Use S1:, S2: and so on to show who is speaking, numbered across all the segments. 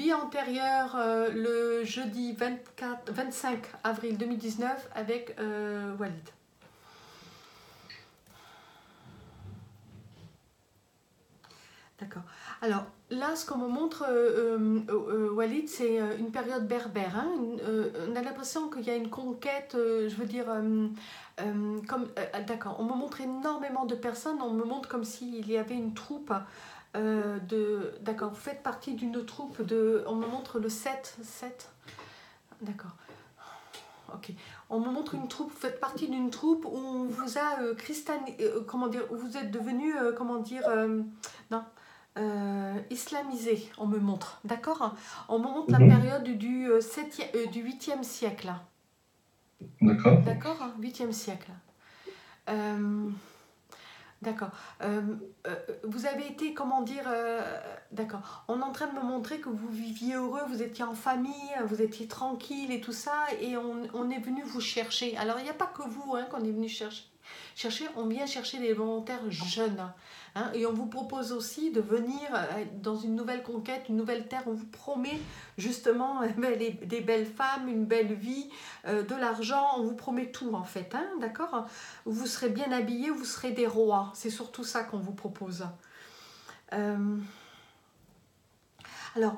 S1: vie antérieure le jeudi 24, 25 avril 2019 avec Walid. D'accord. Alors là, ce qu'on me montre, Walid, c'est une période berbère. Hein. on a l'impression qu'il y a une conquête, je veux dire, comme, d'accord, on me montre énormément de personnes, on me montre comme s'il y avait une troupe euh, de... D'accord, vous faites partie d'une troupe de... On me montre le 7. 7 D'accord. Ok. On me montre une troupe, vous faites partie d'une troupe où on vous a euh, euh comment dire, où vous êtes devenu, euh, comment dire, non, islamisé, on me montre, d'accord? On me montre la mhm. période du, 7 du 8e siècle.
S2: D'accord.
S1: D'accord, 8e siècle. D'accord. Euh, euh, vous avez été, comment dire, euh, d'accord. On est en train de me montrer que vous viviez heureux, vous étiez en famille, vous étiez tranquille et tout ça, et on, on est venu vous chercher. Alors, il n'y a pas que vous hein, qu'on est venu chercher. Chercher, on vient chercher des volontaires jeunes. Hein, et on vous propose aussi de venir euh, dans une nouvelle conquête, une nouvelle terre. On vous promet justement des belles femmes, une belle vie, euh, de l'argent. On vous promet tout en fait. Hein, D'accord? Vous serez bien habillés, vous serez des rois. C'est surtout ça qu'on vous propose. Euh, alors,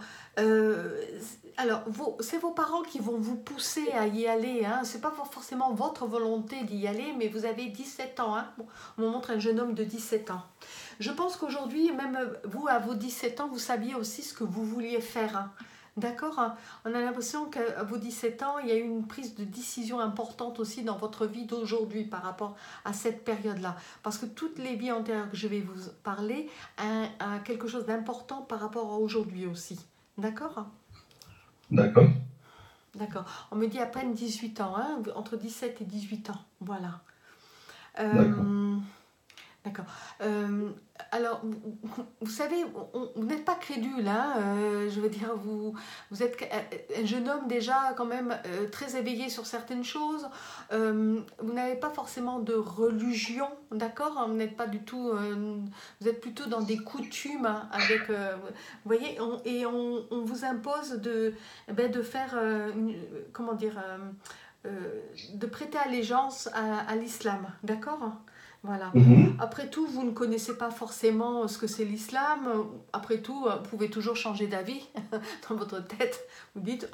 S1: alors, c'est vos parents qui vont vous pousser à y aller. Hein. Ce n'est pas forcément votre volonté d'y aller, mais vous avez 17 ans. Hein. on me montre un jeune homme de 17 ans. Je pense qu'aujourd'hui, même vous, à vos 17 ans, vous saviez aussi ce que vous vouliez faire. Hein. D'accord On a l'impression qu'à vos 17 ans, il y a eu une prise de décision importante aussi dans votre vie d'aujourd'hui par rapport à cette période-là. Parce que toutes les vies antérieures que je vais vous parler ont quelque chose d'important par rapport à aujourd'hui aussi. D'accord
S2: D'accord.
S1: D'accord. On me dit à peine 18 ans, hein, entre 17 et 18 ans. Voilà.
S2: Euh,
S1: D'accord. Euh, alors, vous, savez, vous n'êtes pas crédule, hein, euh, je veux dire, vous, êtes un jeune homme déjà quand même euh, très éveillé sur certaines choses. vous n'avez pas forcément de religion, d'accord Vous n'êtes pas du tout, vous êtes plutôt dans des coutumes hein, avec, vous voyez, et on, vous impose de, eh ben, de faire, comment dire, de prêter allégeance à l'islam, d'accord? Voilà. Mhm. Après tout, vous ne connaissez pas forcément ce que c'est l'islam. Après tout, vous pouvez toujours changer d'avis dans votre tête. Vous dites,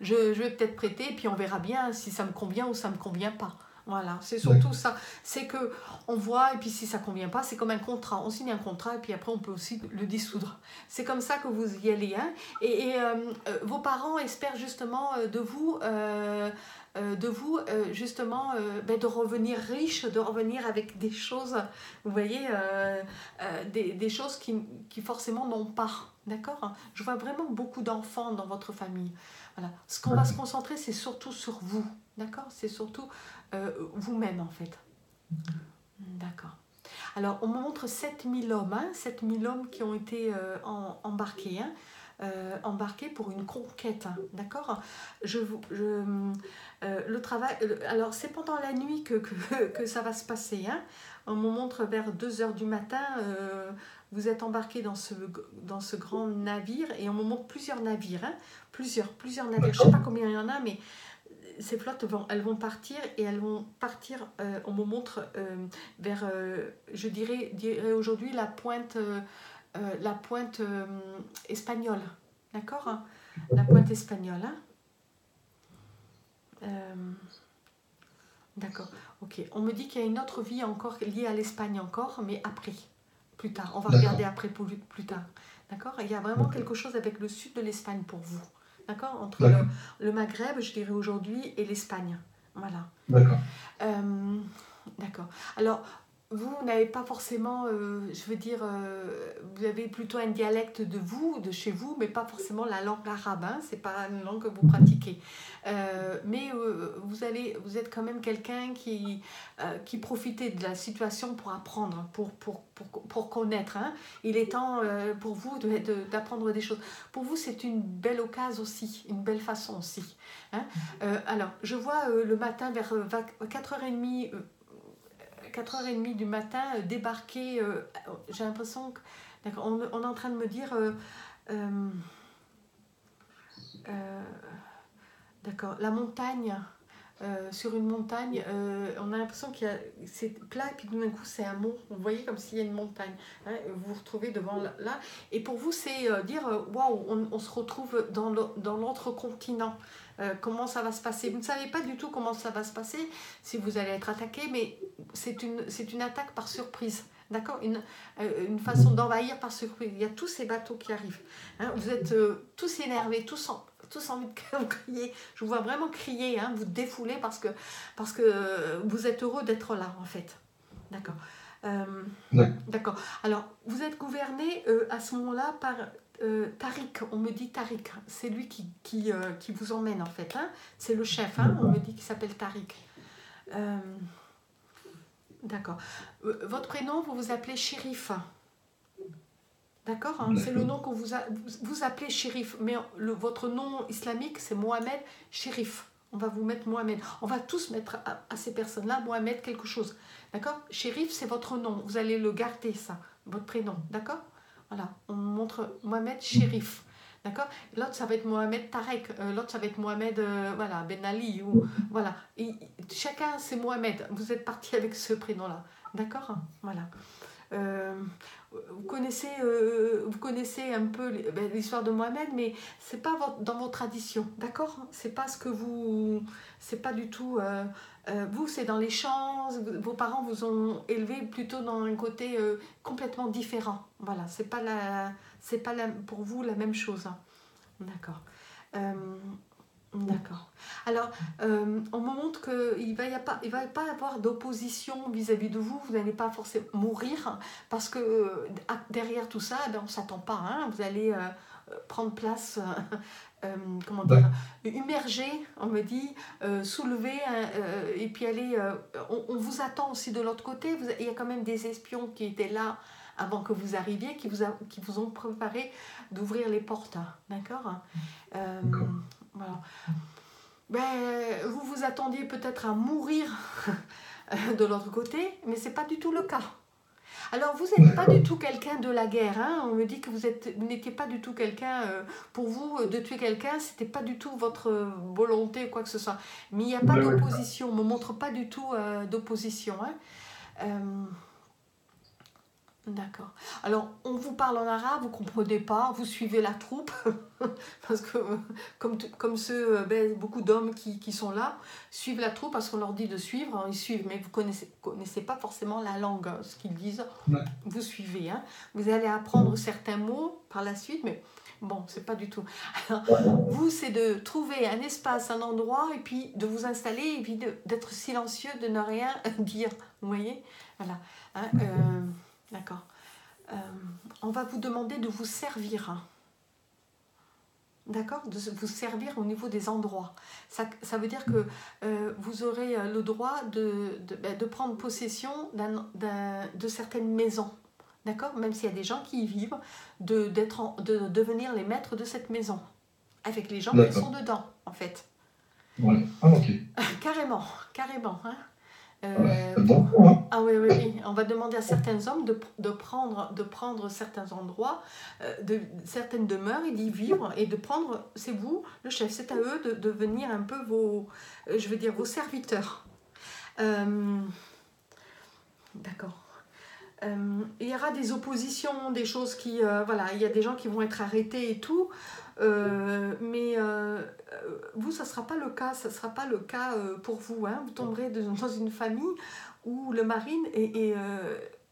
S1: je, vais peut-être prêter, puis on verra bien si ça me convient ou ça ne me convient pas. Voilà, c'est surtout ça. C'est que on voit, et puis si ça ne convient pas, c'est comme un contrat. On signe un contrat, et puis après, on peut aussi le dissoudre. C'est comme ça que vous y allez. Hein. Et, euh, euh, vos parents espèrent justement euh, de vous euh, de vous euh, justement euh, ben, de revenir riche, de revenir avec des choses, vous voyez, des, choses qui, qui forcément n'ont pas. D'accord Je vois vraiment beaucoup d'enfants dans votre famille. Voilà. Ce qu'on va se concentrer, c'est surtout sur vous. D'accord C'est surtout vous-même en fait. D'accord. Alors, on me montre 7000 hommes, hein, 7000 hommes qui ont été embarqués. Hein, euh, embarqué pour une conquête, hein, d'accord je, je, euh, le travail, euh, alors c'est pendant la nuit que, que, que, ça va se passer. Hein. On me montre vers 2 heures du matin, vous êtes embarqué dans ce, dans ce grand navire et on me montre plusieurs navires, hein. plusieurs, plusieurs navires. Je ne sais pas combien il y en a, mais ces flottes vont, elles vont partir et elles vont partir, on me montre vers, je dirais, dirais aujourd'hui la pointe euh, la pointe euh, espagnole. D'accord hein? La pointe espagnole. Hein? Euh, d'accord, ok. On me dit qu'il y a une autre vie encore liée à l'Espagne encore, mais après, plus tard. On va regarder après plus, plus tard. D'accord? Il y a vraiment quelque chose avec le sud de l'Espagne pour vous. D'accord? Entre le, le, Maghreb, je dirais aujourd'hui, et l'Espagne. Voilà.
S2: D'accord.
S1: D'accord. Alors, vous n'avez pas forcément, euh, je veux dire, euh, vous avez plutôt un dialecte de vous, de chez vous, mais pas forcément la langue arabe, hein, c'est pas une langue que vous pratiquez. Euh, mais vous, allez, vous êtes quand même quelqu'un qui, qui profitait de la situation pour apprendre, pour, pour, pour, pour connaître. Hein. Il est temps pour vous d'apprendre des choses. Pour vous, c'est une belle occasion aussi, une belle façon aussi. Hein. alors, je vois le matin vers 4h30, 4h30 du matin, euh, débarquer, euh, j'ai l'impression que... On, est en train de me dire... Euh, Euh, d'accord. La montagne, euh, sur une montagne, euh, on a l'impression qu'il y a c'est plat et puis d'un coup c'est un mont. Vous voyez comme s'il y a une montagne. Hein, vous vous retrouvez devant là. Et pour vous, c'est dire waouh, on, se retrouve dans l'autre continent. Comment ça va se passer? Vous ne savez pas du tout comment ça va se passer si vous allez être attaqué, mais c'est une, c'est une attaque par surprise. D'accord? Une, euh, une, façon d'envahir par ce Il y a tous ces bateaux qui arrivent. Hein. vous êtes euh, tous énervés, tous, en, tous envie de crier. Je vous vois vraiment crier, hein, vous défouler parce que, parce que vous êtes heureux d'être là, en fait. D'accord? Euh, d'accord. Alors, vous êtes gouverné à ce moment-là par Tariq. On me dit Tariq. C'est lui qui, qui, qui, vous emmène, en fait. Hein. C'est le chef. Hein. On me dit qu'il s'appelle Tariq. D'accord. Euh, votre prénom, vous vous appelez Shérif. D'accord hein, C'est le nom qu'on vous, a, vous appelez Shérif. Mais le, votre nom islamique, c'est Mohamed Shérif. On va vous mettre Mohamed. On va tous mettre à, ces personnes-là Mohamed quelque chose. D'accord? Shérif, c'est votre nom. Vous allez le garder, ça, votre prénom. D'accord? Voilà. On montre Mohamed Shérif. D'accord? L'autre, ça va être Mohamed Tarek. Euh, l'autre, ça va être Mohamed euh, voilà, Ben Ali. Ou, voilà. Chacun, c'est Mohamed. Vous êtes parti avec ce prénom-là. D'accord? Voilà. Euh, vous, connaissez, vous connaissez un peu ben, l'histoire de Mohamed, mais c'est pas dans vos traditions. D'accord? C'est pas ce que vous. C'est pas du tout. vous, c'est dans les champs. Vos parents vous ont élevé plutôt dans un côté complètement différent. Voilà. C'est pas la c'est pas pour vous la même chose. Hein. D'accord. Euh, d'accord. Alors, euh, on me montre qu'il ne va, y pas, il va pas avoir d'opposition vis-à-vis de vous. Vous n'allez pas forcément mourir parce que euh, derrière tout ça, ben, on ne s'attend pas. Hein. Vous allez prendre place, comment dire, immerger, on me dit, soulever, et puis aller. On, on, vous attend aussi de l'autre côté. Vous, il y a quand même des espions qui étaient là avant que vous arriviez, qui vous, qui vous ont préparé d'ouvrir les portes. D'accord euh, voilà. ben, Vous vous attendiez peut-être à mourir de l'autre côté, mais ce n'est pas du tout le cas. Alors, vous n'êtes pas du tout quelqu'un de la guerre. Hein On me dit que vous n'étiez pas du tout quelqu'un, euh, pour vous, de tuer quelqu'un, c'était pas du tout votre volonté ou quoi que ce soit. Mais il n'y a pas d'opposition, on ne me montre pas du tout euh, d'opposition. Hein euh, D'accord. Alors, on vous parle en arabe, vous ne comprenez pas, vous suivez la troupe, parce que comme, comme ceux, euh, ben, beaucoup d'hommes qui, qui, sont là, suivent la troupe parce qu'on leur dit de suivre, hein, ils suivent, mais vous ne connaissez, connaissez pas forcément la langue, hein, ce qu'ils disent, vous suivez. Hein. Vous allez apprendre certains mots par la suite, mais bon, c'est pas du tout. Alors, vous, c'est de trouver un espace, un endroit, et puis de vous installer, et puis d'être silencieux, de ne rien dire, vous voyez? Voilà. Hein, euh, D'accord. Euh, on va vous demander de vous servir. D'accord? De vous servir au niveau des endroits. Ça, ça veut dire que euh, vous aurez euh, le droit de, de, ben, de prendre possession de certaines maisons. D'accord? Même s'il y a des gens qui y vivent, de, de devenir les maîtres de cette maison. Avec les gens qui sont dedans, en fait.
S2: Ouais. Ah, ok.
S1: carrément, carrément. Hein
S2: euh,
S1: ah oui, oui, oui, on va demander à certains hommes de, de prendre, de prendre certains endroits, euh, de, certaines demeures et d'y vivre et de prendre, c'est vous, le chef, c'est à eux de, devenir un peu vos, euh, je veux dire, vos serviteurs. D'accord. il y aura des oppositions, des choses qui, voilà, il y a des gens qui vont être arrêtés et tout. Euh, mais euh, vous, ça ne sera pas le cas, ça sera pas le cas euh, pour vous. Hein. Vous tomberez dans une famille où le mari est,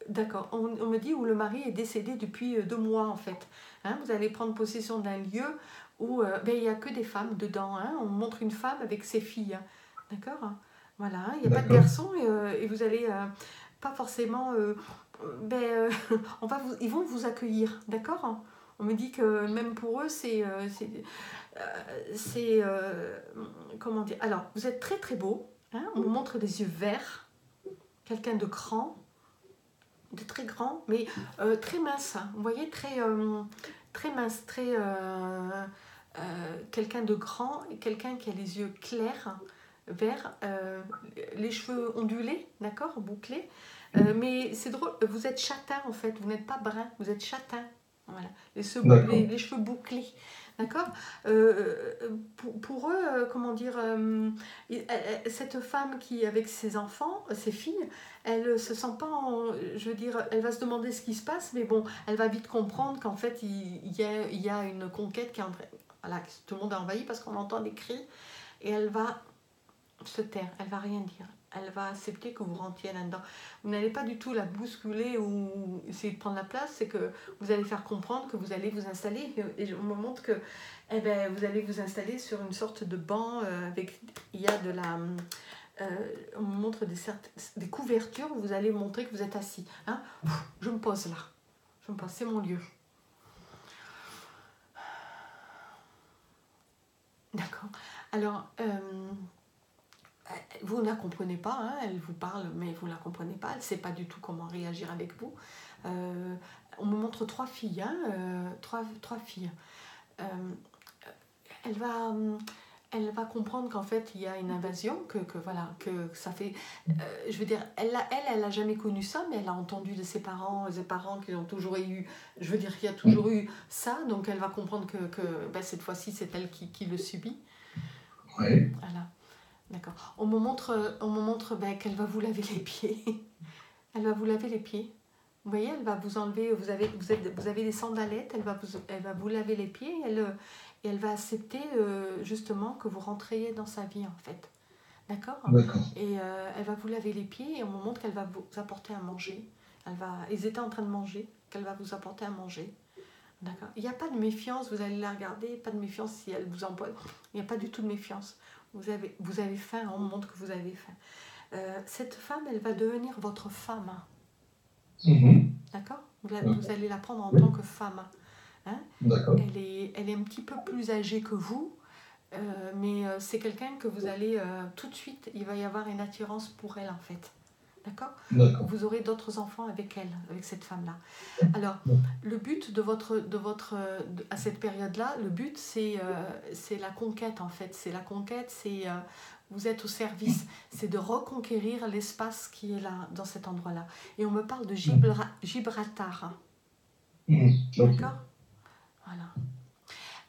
S1: d'accord, on, me dit où le mari est décédé depuis deux mois en fait. Hein. Vous allez prendre possession d'un lieu où ben, il n'y a que des femmes dedans. Hein. On montre une femme avec ses filles. Hein. D'accord? Voilà, il n'y a pas de garçon et, et vous allez pas forcément... ben, on va vous, ils vont vous accueillir, d'accord? On me dit que même pour eux, c'est. Euh, c'est. Euh, euh, comment dire Alors, vous êtes très très beau. Hein on vous montre des yeux verts. Quelqu'un de grand. De très grand, mais très mince. Vous voyez, très, très mince, très. quelqu'un de grand quelqu'un qui a les yeux clairs, verts, les cheveux ondulés, d'accord, bouclés. mais c'est drôle, vous êtes châtain en fait, vous n'êtes pas brun, vous êtes châtain. Voilà. Les, cheveux bouclés, les cheveux bouclés. D'accord euh, pour, pour, eux, comment dire, cette femme qui, avec ses enfants, ses filles, elle se sent pas, je veux dire, elle va se demander ce qui se passe, mais bon, elle va vite comprendre qu'en fait, il, y a, il y a une conquête qui est en train, voilà, tout le monde est envahi parce qu'on entend des cris, et elle va se taire, elle va rien dire elle va accepter que vous rentriez là-dedans. Vous n'allez pas du tout la bousculer ou essayer de prendre la place, c'est que vous allez faire comprendre que vous allez vous installer. Et on me montre que eh ben, vous allez vous installer sur une sorte de banc euh, avec. Il y a de la. Euh, on me montre des, des couvertures où vous allez montrer que vous êtes assis. Hein. Je me pose là. Je me pose, c'est mon lieu. D'accord. Alors. Euh, vous ne la comprenez pas, hein, elle vous parle, mais vous ne la comprenez pas, elle ne sait pas du tout comment réagir avec vous. Euh, on me montre trois filles, hein, euh, trois, trois, filles. Euh, elle, va, elle va comprendre qu'en fait, il y a une invasion, que, que voilà, que ça fait... je veux dire, elle, elle, elle n'a jamais connu ça, mais elle a entendu de ses parents, ses parents qui ont toujours eu... Je veux dire qu'il y a toujours eu ça, donc elle va comprendre que, que ben, cette fois-ci, c'est elle qui, qui le subit.
S2: Oui.
S1: Voilà. D'accord. On me montre, on me montre ben, qu'elle va vous laver les pieds. elle va vous laver les pieds. Vous voyez, elle va vous enlever, vous avez, vous êtes, vous avez des sandalettes, elle va vous, elle va vous laver les pieds et elle, et elle va accepter euh, justement que vous rentriez dans sa vie en fait. D'accord? Et euh, elle va vous laver les pieds et on me montre qu'elle va vous apporter à manger. Elle va, ils étaient en train de manger, qu'elle va vous apporter à manger. D'accord? Il n'y a pas de méfiance, vous allez la regarder, pas de méfiance si elle vous empoigne. Il n'y a pas du tout de méfiance. Vous avez, vous avez faim, on montre que vous avez faim. Euh, cette femme, elle va devenir votre femme.
S2: Mhm.
S1: D'accord? Vous, allez la prendre en tant que femme. Hein? Elle, est, elle est un petit peu plus âgée que vous, euh, mais euh, c'est quelqu'un que vous allez tout de suite, il va y avoir une attirance pour elle en fait. D'accord? Vous aurez d'autres enfants avec elle, avec cette femme-là. Alors, le but de votre, de votre, à cette période-là, le but, c'est euh, c'est la conquête, en fait. C'est la conquête, c'est euh, vous êtes au service, c'est de reconquérir l'espace qui est là, dans cet endroit-là. Et on me parle de Gibraltar.
S2: Mmh,
S1: D'accord? Voilà.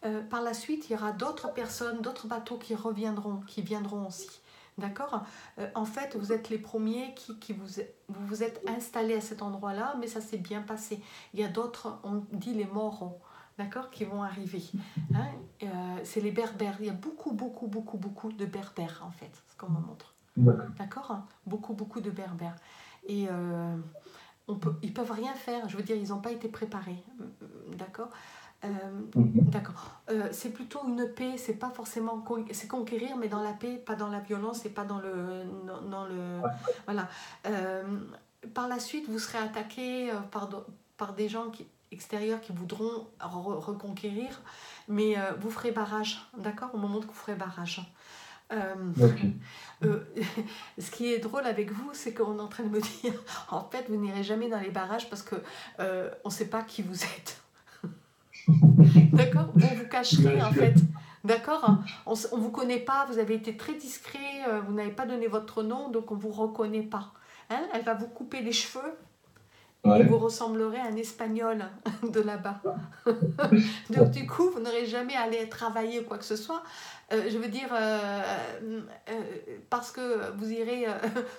S1: Euh, par la suite, il y aura d'autres personnes, d'autres bateaux qui reviendront, qui viendront aussi. D'accord? Euh, En fait, vous êtes les premiers qui, qui vous, vous, vous êtes installés à cet endroit-là, mais ça s'est bien passé. Il y a d'autres, on dit les morons, d'accord, qui vont arriver. Hein? Euh, c'est les berbères. Il y a beaucoup, beaucoup, beaucoup, beaucoup de berbères, en fait, ce qu'on me montre. D'accord Beaucoup, beaucoup de berbères. Et euh, on peut, ils peuvent rien faire. Je veux dire, ils n'ont pas été préparés. D'accord? Euh, mhm. D'accord. Euh, c'est plutôt une paix, c'est pas forcément c'est conquérir, mais dans la paix, pas dans la violence et pas dans le dans, le voilà. Euh, par la suite, vous serez attaqué par par des gens qui, extérieurs qui voudront reconquérir, mais vous ferez barrage, d'accord Au moment où vous ferez barrage. ce qui est drôle avec vous, c'est qu'on est en train de me dire, en fait, vous n'irez jamais dans les barrages parce que on ne sait pas qui vous êtes. D'accord Vous vous cacherez en fait. D'accord On ne vous connaît pas, vous avez été très discret, euh, vous n'avez pas donné votre nom, donc on ne vous reconnaît pas. Hein Elle va vous couper les cheveux et vous ressemblerez à un espagnol de là-bas. donc du coup, vous n'aurez jamais à aller travailler ou quoi que ce soit. Euh, je veux dire, euh, parce que vous irez,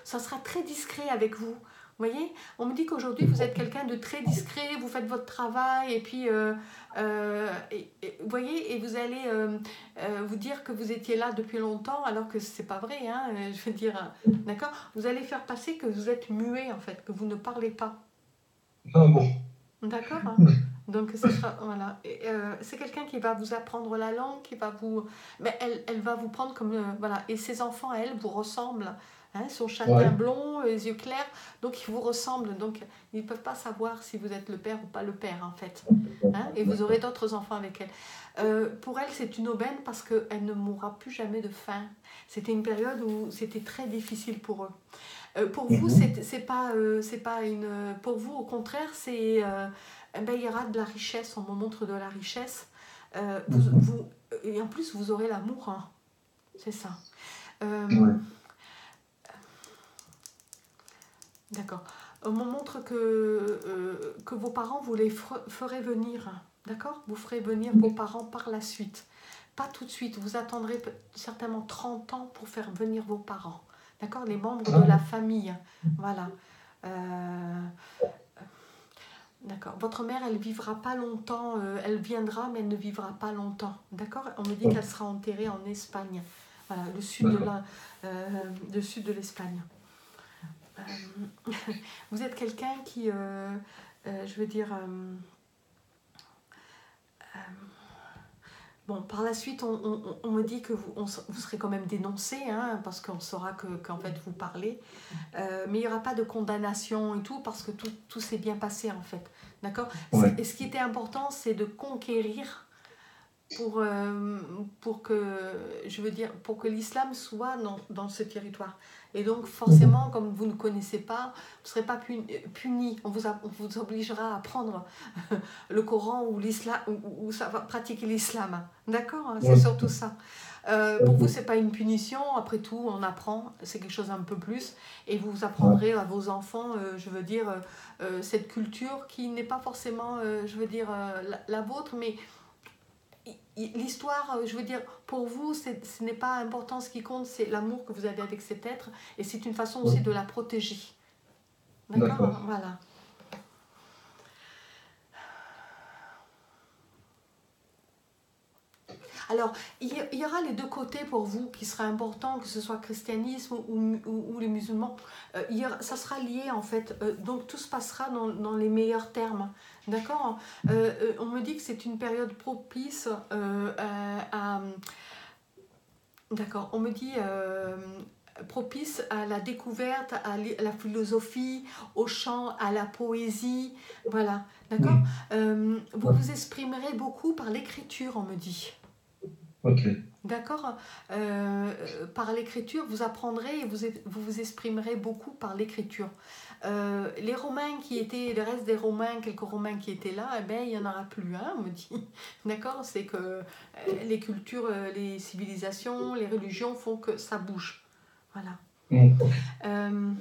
S1: ça sera très discret avec vous voyez On me dit qu'aujourd'hui, vous êtes quelqu'un de très discret, vous faites votre travail, et puis, euh, euh, vous voyez, et vous allez euh, vous dire que vous étiez là depuis longtemps, alors que c'est pas vrai, hein, je veux dire, d'accord? Vous allez faire passer que vous êtes muet, en fait, que vous ne parlez pas.
S2: Ah bon
S1: D'accord? Donc, voilà. c'est quelqu'un qui va vous apprendre la langue, qui va vous... Mais elle, elle va vous prendre comme... voilà. Et ses enfants, elle, vous ressemblent. Hein, son châtain blond, les yeux clairs, donc ils vous ressemblent. Donc ils ne peuvent pas savoir si vous êtes le père ou pas le père en fait. Hein, et vous aurez d'autres enfants avec elle. Euh, pour elle, c'est une aubaine parce qu'elle ne mourra plus jamais de faim. C'était une période où c'était très difficile pour eux. Euh, pour vous, mhm. c'est pas, euh, c'est pas une. Pour vous, au contraire, c'est. Eh ben, il y aura de la richesse, on me montre de la richesse. Vous, mhm. vous, et en plus, vous aurez l'amour. Hein. C'est ça. D'accord. On me montre que, euh, que vos parents vous les feraient venir. D'accord? Vous ferez venir vos parents par la suite. Pas tout de suite. Vous attendrez certainement 30 ans pour faire venir vos parents. D'accord? Les membres de la famille. Voilà. Euh, D'accord. Votre mère, elle vivra pas longtemps. euh, elle viendra, mais elle ne vivra pas longtemps. D'accord? On me dit qu'elle sera enterrée en Espagne. Voilà, le sud de la, euh, le sud de l'Espagne. Euh, vous êtes quelqu'un qui, euh, euh, je veux dire, bon, par la suite, on, on- on me dit que vous, on vous serez quand même dénoncé, hein, parce qu'on saura que qu'en fait vous parlez, Euh, mais il n'y aura pas de condamnation et tout, parce que tout, tout s'est bien passé en fait, d'accord?
S2: Ouais.
S1: Et ce qui était important, c'est de conquérir pour, euh, pour que, je veux dire, pour que l'islam soit dans, dans ce territoire. Et donc, forcément, comme vous ne connaissez pas, vous ne serez pas puni. On, vous a- on vous obligera à prendre le Coran ou, l'islam, ou, ou ça va pratiquer l'islam. D'accord hein, C'est surtout ça. Euh, pour vous, c'est pas une punition. Après tout, on apprend. C'est quelque chose un peu plus. Et vous apprendrez à vos enfants, euh, je veux dire, euh, cette culture qui n'est pas forcément, je veux dire, la, la vôtre, mais l'histoire, euh, je veux dire, pour vous, c'est- ce n'est pas important. Ce qui compte, c'est l'amour que vous avez avec cet être. Et c'est une façon aussi de la protéger. D'accord? Voilà. Alors, il y, aura les deux côtés pour vous qui sera important, que ce soit christianisme ou, mu- ou- ou les musulmans. Euh, il y aura- ça sera lié en fait. Euh, donc tout se passera dans, dans les meilleurs termes. D'accord? Euh, On me dit que c'est une période propice à. D'accord. On me dit. propice à la découverte, à la philosophie, au chant, à la poésie, voilà, d'accord?
S2: Mm.
S1: Euh, Vous vous exprimerez beaucoup par l'écriture, on me dit.
S2: Ok.
S1: D'accord Euh, Par l'écriture, vous apprendrez et vous vous, vous exprimerez beaucoup par l'écriture. Euh, les Romains qui étaient, le reste des Romains, quelques Romains qui étaient là, eh ben, il n'y en aura plus, hein, on me dit. D'accord? C'est que euh, les cultures, les civilisations, les religions font que ça bouge. Voilà.
S2: Mm,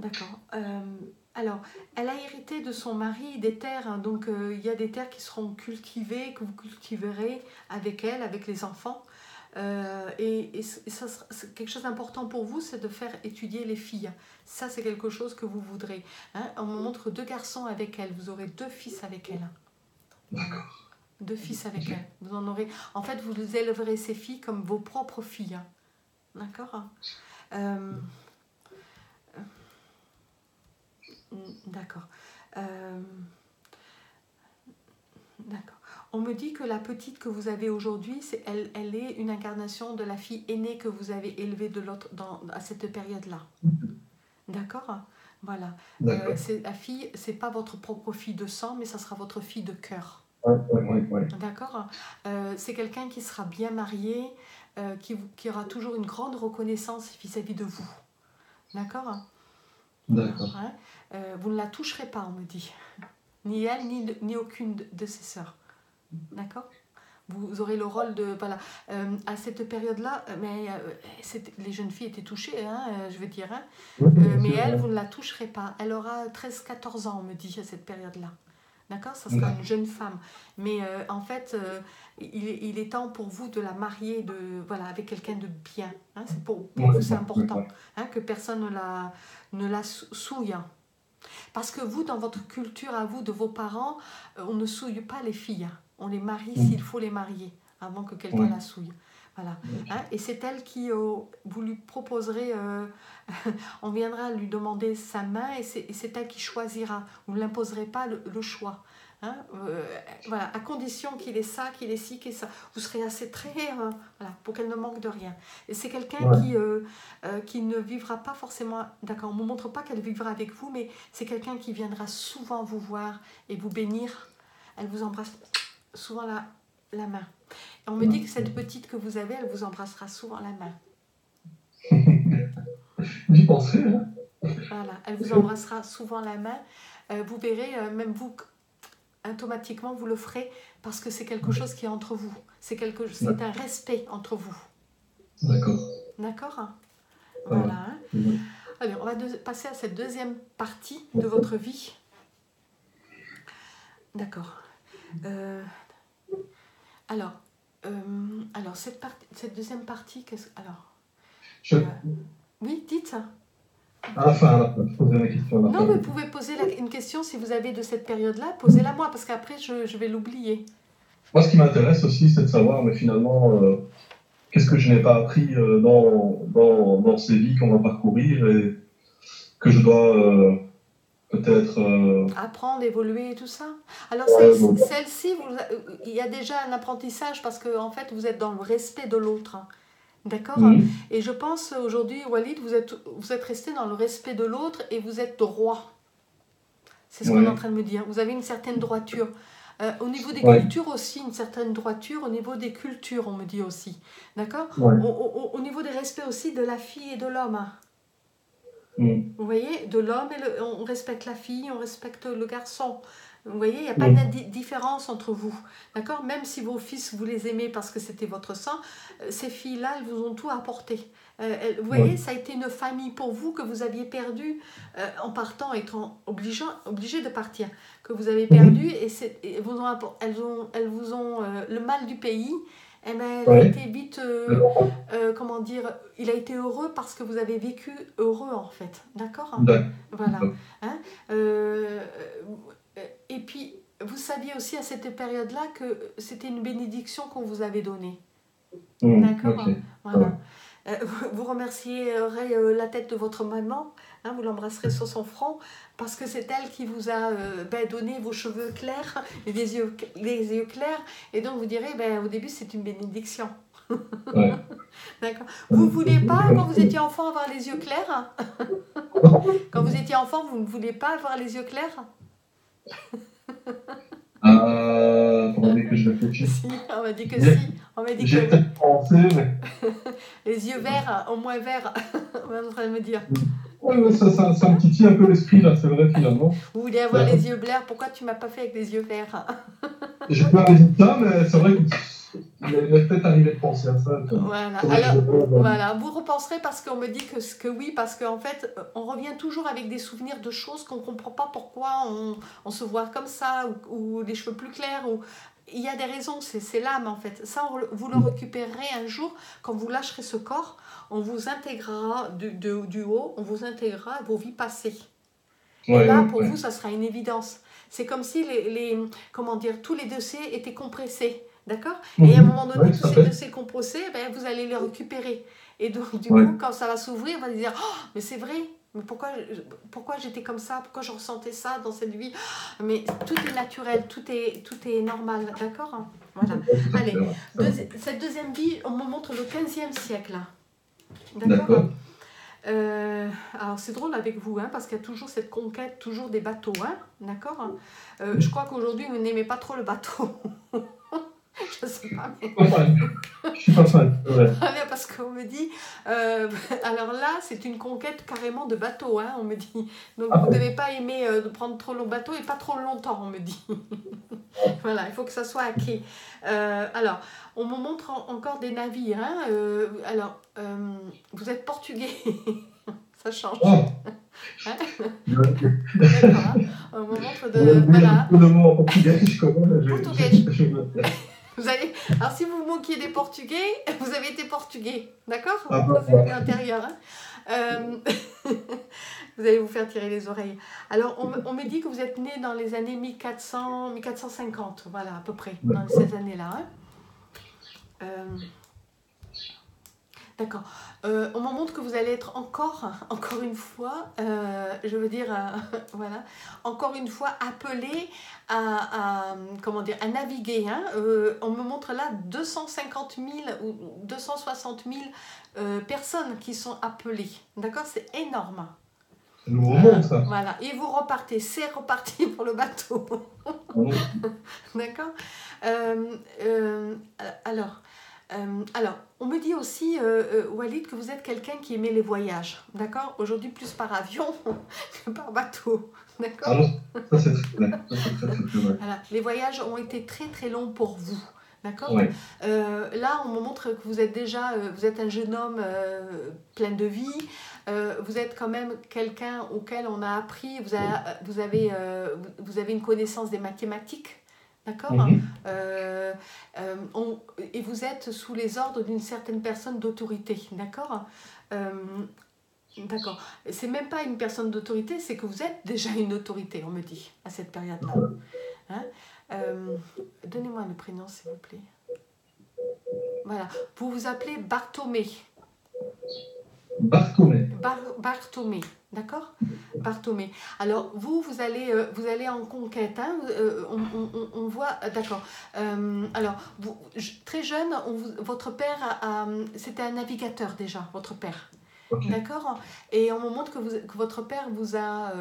S1: D'accord. Alors, elle a hérité de son mari des terres, hein, donc euh, il y a des terres qui seront cultivées, que vous cultiverez avec elle, avec les enfants. Euh, et et ça quelque chose d'important pour vous, c'est de faire étudier les filles. Ça, c'est quelque chose que vous voudrez. hein. On me montre deux garçons avec elle, vous aurez deux fils avec elle.
S2: D'accord.
S1: Deux fils avec elle. Vous en aurez. En fait, vous élèverez ces filles comme vos propres filles. hein. D'accord? Euh, euh, D'accord. Euh, D'accord. On me dit que la petite que vous avez aujourd'hui, c'est elle, elle est une incarnation de la fille aînée que vous avez élevée de l'autre dans à cette période-là. D'accord? Voilà. Euh, la fille, c'est pas votre propre fille de sang, mais ça sera votre fille de cœur.
S2: Ouais, ouais, ouais, ouais.
S1: D'accord? Euh, C'est quelqu'un qui sera bien marié, euh, qui, qui aura toujours une grande reconnaissance vis-à-vis de vous. D'accord?
S2: D'accord.
S1: Hein Euh, Vous ne la toucherez pas, on me dit. Ni elle, ni, ni aucune de, ses sœurs. D'accord? Vous aurez le rôle de... Voilà. Euh, à cette période-là, euh, mais euh, les jeunes filles étaient touchées, hein, euh, je veux dire. hein. Mais elle, vous ne la toucherez pas. Elle aura 13-14 ans, on me dit, à cette période-là. D'accord Ça sera une jeune femme. Mais euh, en fait, euh, il, est- il est temps pour vous de la marier de, voilà, avec quelqu'un de bien. hein. C'est pour, vous, c'est important. hein, que personne ne la, ne la sou- souille. Parce que vous, dans votre culture à vous, de vos parents, euh, on ne souille pas les filles. hein. On les marie s'il faut les marier, avant que quelqu'un
S2: Ouais.
S1: la souille. Voilà. Hein, et c'est elle qui, euh, vous lui proposerez, euh, on viendra lui demander sa main et c'est elle qui choisira. Vous ne l'imposerez pas le, le choix. Hein, euh, voilà, à condition qu'il ait ça, qu'il ait ci, qu'il ait ça. Vous serez assez très, euh, voilà, pour qu'elle ne manque de rien. Et c'est quelqu'un
S2: Ouais.
S1: qui, qui ne vivra pas forcément, d'accord, on ne montre pas qu'elle vivra avec vous, mais c'est quelqu'un qui viendra souvent vous voir et vous bénir. Elle vous embrasse souvent la, la main. Et on me dit que cette petite que vous avez, elle vous embrassera souvent la main.
S2: J'y pensais, hein.
S1: Voilà, elle vous embrassera souvent la main. Euh, vous verrez, euh, même vous, automatiquement, vous le ferez parce que c'est quelque chose qui est entre vous. C'est quelque, c'est un respect entre vous.
S2: D'accord.
S1: D'accord
S2: Ah
S1: Voilà. hein. Allez, on va de- passer à cette deuxième partie de votre vie. D'accord. Euh, alors, euh, alors cette, partie, cette deuxième partie, qu'est-ce alors
S2: Je...
S1: euh, Oui, dites ça.
S2: À la fin, à la fin, je poserai la question à la
S1: Non, vous pouvez poser la- une question si vous avez de cette période-là, posez-la moi, parce qu'après, je, je vais l'oublier.
S2: Moi, ce qui m'intéresse aussi, c'est de savoir, mais finalement, euh, qu'est-ce que je n'ai pas appris dans, dans, dans ces vies qu'on va parcourir et que je dois peut-être. euh,
S1: Apprendre, évoluer et tout ça. Alors,
S2: Ouais,
S1: celle-
S2: bon.
S1: celle-ci, il y a déjà un apprentissage parce que, en fait, vous êtes dans le respect de l'autre. hein. D'accord?
S2: Mhm.
S1: Et je pense aujourd'hui, Walid, vous êtes, vous êtes resté dans le respect de l'autre et vous êtes droit. C'est ce qu'on est en train de me dire. Vous avez une certaine droiture. Euh, au niveau des
S2: Ouais.
S1: cultures aussi, une certaine droiture. Au niveau des cultures, on me dit aussi. D'accord?
S2: Ouais.
S1: au, au- au niveau des respects aussi de la fille et de l'homme. hein.
S2: Mhm.
S1: Vous voyez, de l'homme, et le- on respecte la fille, on respecte le garçon. Vous voyez, il n'y a pas
S2: Mm.
S1: de di- différence entre vous. D'accord? Même si vos fils, vous les aimez parce que c'était votre sang, euh, ces filles-là, elles vous ont tout apporté. Euh, elles- vous voyez, ça a été une famille pour vous que vous aviez perdue euh, en partant, étant obligeant, obligé de partir, que vous avez
S2: Mhm.
S1: perdu et, et vous ont, elles, ont, elles vous ont euh, le mal du pays. Eh ben, elle a été vite, euh, euh, comment dire, il a été heureux parce que vous avez vécu heureux en fait. D'accord
S2: d'accord.
S1: voilà.
S2: D'accord.
S1: Hein Euh, et puis, vous saviez aussi à cette période-là que c'était une bénédiction qu'on vous avait donnée.
S2: Mhm.
S1: D'accord.
S2: Ok.
S1: Voilà.
S2: Ouais.
S1: Euh, vous- euh, la tête de votre maman, hein, vous l'embrasserez sur son front, parce que c'est elle qui vous a euh, ben, donné vos cheveux clairs et des yeux, les yeux clairs. Et donc vous direz, ben, au début, c'est une bénédiction.
S2: Ouais.
S1: D'accord. Vous ne vouliez pas, quand vous étiez enfant, avoir les yeux clairs? Quand vous étiez enfant, vous ne vouliez pas avoir les yeux clairs?
S2: Euh, attendez que je réfléchisse.
S1: Si, on m'a dit que si. On m'a dit
S2: J'ai
S1: que oui.
S2: peut-être pensé, mais.
S1: Les yeux verts, au moins verts, on est en train de me dire.
S2: Ouais, ouais, ça, ça, ça me titille un peu l'esprit, là, c'est vrai, finalement.
S1: Vous vouliez avoir
S2: Ouais.
S1: les yeux blancs, pourquoi tu m'as pas fait avec les yeux verts?
S2: J'ai pas dit ça, mais c'est vrai qu'il m'est peut-être arrivé de penser à ça.
S1: Voilà. Alors. Voilà, vous repenserez parce qu'on me dit que, que oui, parce qu'en fait, on revient toujours avec des souvenirs de choses qu'on ne comprend pas pourquoi on, on se voit comme ça, ou, ou les cheveux plus clairs, ou... Il y a des raisons, c'est l'âme en fait. Ça, on vous le récupérerez un jour quand vous lâcherez ce corps. On vous intégrera du, de- du haut, on vous intégrera vos vies passées. Et
S2: Ouais,
S1: là,
S2: ouais,
S1: pour
S2: ouais.
S1: vous, ça sera une évidence. C'est comme si les, les- comment dire, tous les dossiers étaient compressés. D'accord? Et à un
S2: Mhm.
S1: moment donné, tous ces dossiers compressés, ben, vous allez les récupérer. Et donc, du
S2: Ouais.
S1: coup, quand ça va s'ouvrir, on va dire Oh, mais c'est vrai, mais pourquoi, pourquoi j'étais comme ça? Pourquoi je ressentais ça dans cette vie? Mais tout est naturel, tout est, tout est normal. D'accord? Voilà. Allez. Deuxi- cette deuxième vie, on me montre le 15e siècle.
S2: D'accord.
S1: Euh, alors c'est drôle avec vous, hein, parce qu'il y a toujours cette conquête, toujours des bateaux, hein, d'accord? Euh, Je crois qu'aujourd'hui vous n'aimez pas trop le bateau. je sais pas, mais.
S2: Je suis pas fan. Ouais.
S1: Voilà, parce qu'on me dit, euh, alors là c'est une conquête carrément de bateau, hein, on me dit. Donc
S2: Ah
S1: vous ne devez pas aimer euh, de prendre trop long bateau et pas trop longtemps, on me dit. voilà, il faut que ça soit quai. Euh, alors, on me montre en- encore des navires. Hein, euh, alors, vous êtes portugais. ça change.
S2: Oh.
S1: Hein. D'accord, hein. On me montre de. Voilà.
S2: Le mot en portugais, je connais. je- je-
S1: Vous allez... Alors, si vous vous moquiez des Portugais, vous avez été Portugais. D'accord?
S2: Ah, bah,
S1: Vous avez l'intérieur. hein. Euh, vous allez vous faire tirer les oreilles. Alors, on, me- on me dit que vous êtes né dans les années 1400, 1450, voilà, à peu près, dans ces années-là. hein. Euh, D'accord. Euh, on me montre que vous allez être encore, encore une fois, euh, je veux dire, euh, voilà, encore une fois appelé à, à, comment dire, à naviguer. hein. On me montre là 250 000 ou 260 000 euh, personnes qui sont appelées. D'accord? C'est énorme.
S2: Ça.
S1: Voilà. Et vous repartez. C'est reparti pour le bateau. D'accord? Alors, euh, alors, on me dit aussi, euh, euh, Walid, que vous êtes quelqu'un qui aimait les voyages. D'accord? Aujourd'hui, plus par avion que par bateau. D'accord?
S2: Ah ça c'est vrai.
S1: Voilà, les voyages ont été très très longs pour vous. D'accord?
S2: Ouais.
S1: Euh, Là, on me montre que vous êtes déjà, vous êtes un jeune homme plein de vie. Vous êtes quand même quelqu'un auquel on a appris, vous, a- vous, avez, vous avez une connaissance des mathématiques? D'accord
S2: Mhm.
S1: Euh, euh, on- Et vous êtes sous les ordres d'une certaine personne d'autorité. D'accord Euh, D'accord. C'est même pas une personne d'autorité, c'est que vous êtes déjà une autorité, on me dit, à cette période-là. Hein Euh, Donnez-moi le prénom, s'il vous plaît. Voilà. Vous vous appelez Barthomé.
S2: Barthomé.
S1: Bar Barthomé, d'accord? Barthomé. Alors, vous, vous allez, euh, vous allez en conquête. hein, euh, on, on- on- on voit, euh, d'accord. Euh, alors, vous, très jeune, on vous- votre père, c'était un navigateur déjà, votre père. D'accord? Et on me montre que, vous, que votre père vous a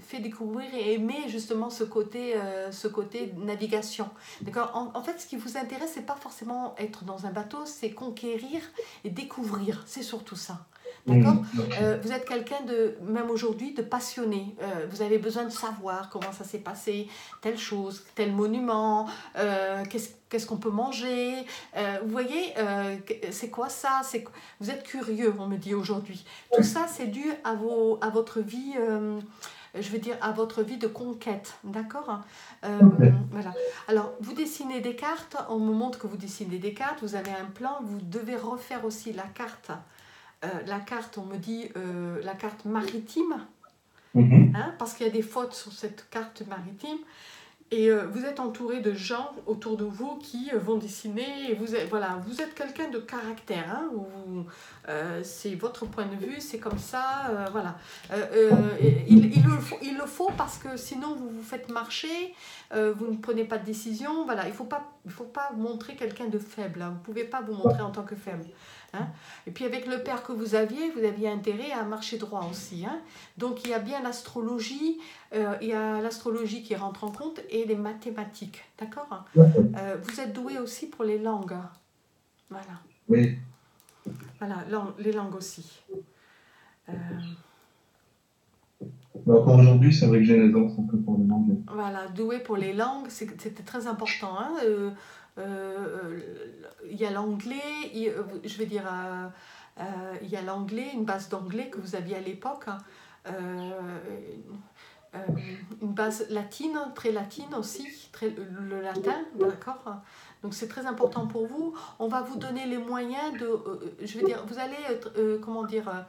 S1: fait découvrir et aimer justement ce côté, ce côté navigation. D'accord? En, en fait, ce qui vous intéresse, c'est pas forcément être dans un bateau, c'est conquérir et découvrir. C'est surtout ça. D'accord euh, vous êtes quelqu'un de, même aujourd'hui, de passionné. Euh, vous avez besoin de savoir comment ça s'est passé, telle chose, tel monument, euh, qu'est-ce qu'est-ce qu'on peut manger. Euh, vous voyez, euh, c'est quoi ça? C'est, Vous êtes curieux, on me dit aujourd'hui. Tout ça, c'est dû à, vos, à votre vie. euh, je veux dire, à votre vie de conquête, d'accord? Voilà. Alors, vous dessinez des cartes, on me montre que vous dessinez des cartes, vous avez un plan, vous devez refaire aussi la carte. Euh, la carte, on me dit, euh, la carte maritime,
S2: Mhm.
S1: hein, parce qu'il y a des fautes sur cette carte maritime. Et euh, vous êtes entouré de gens autour de vous qui vont dessiner. Et vous êtes, voilà, vous êtes quelqu'un de caractère. Hein, c'est votre point de vue, c'est comme ça. voilà. Il, il le faut, il le faut parce que sinon vous vous faites marcher, vous ne prenez pas de décision. Voilà, il ne faut pas, il faut pas montrer quelqu'un de faible. hein. Vous ne pouvez pas vous montrer en tant que faible. Hein. Et puis avec le père que vous aviez, vous aviez intérêt à marcher droit aussi. Hein. Donc il y a bien l'astrologie, euh, il y a l'astrologie qui rentre en compte et les mathématiques. D'accord? Euh, Vous êtes doué aussi pour les langues. Voilà,
S2: Oui.
S1: voilà les langues aussi. Euh,
S2: Mais encore aujourd'hui, c'est vrai que j'ai une aisance un peu pour les langues.
S1: Voilà, doué pour les langues, c'était très important. hein. Euh, Il y a l'anglais, euh, je veux dire, euh, euh, il y a l'anglais, une base d'anglais que vous aviez à l'époque. hein. Euh, euh, une base latine, très latine aussi, très, le latin, d'accord Donc c'est très important pour vous. On va vous donner les moyens de, euh, je veux dire, vous allez, euh, comment dire,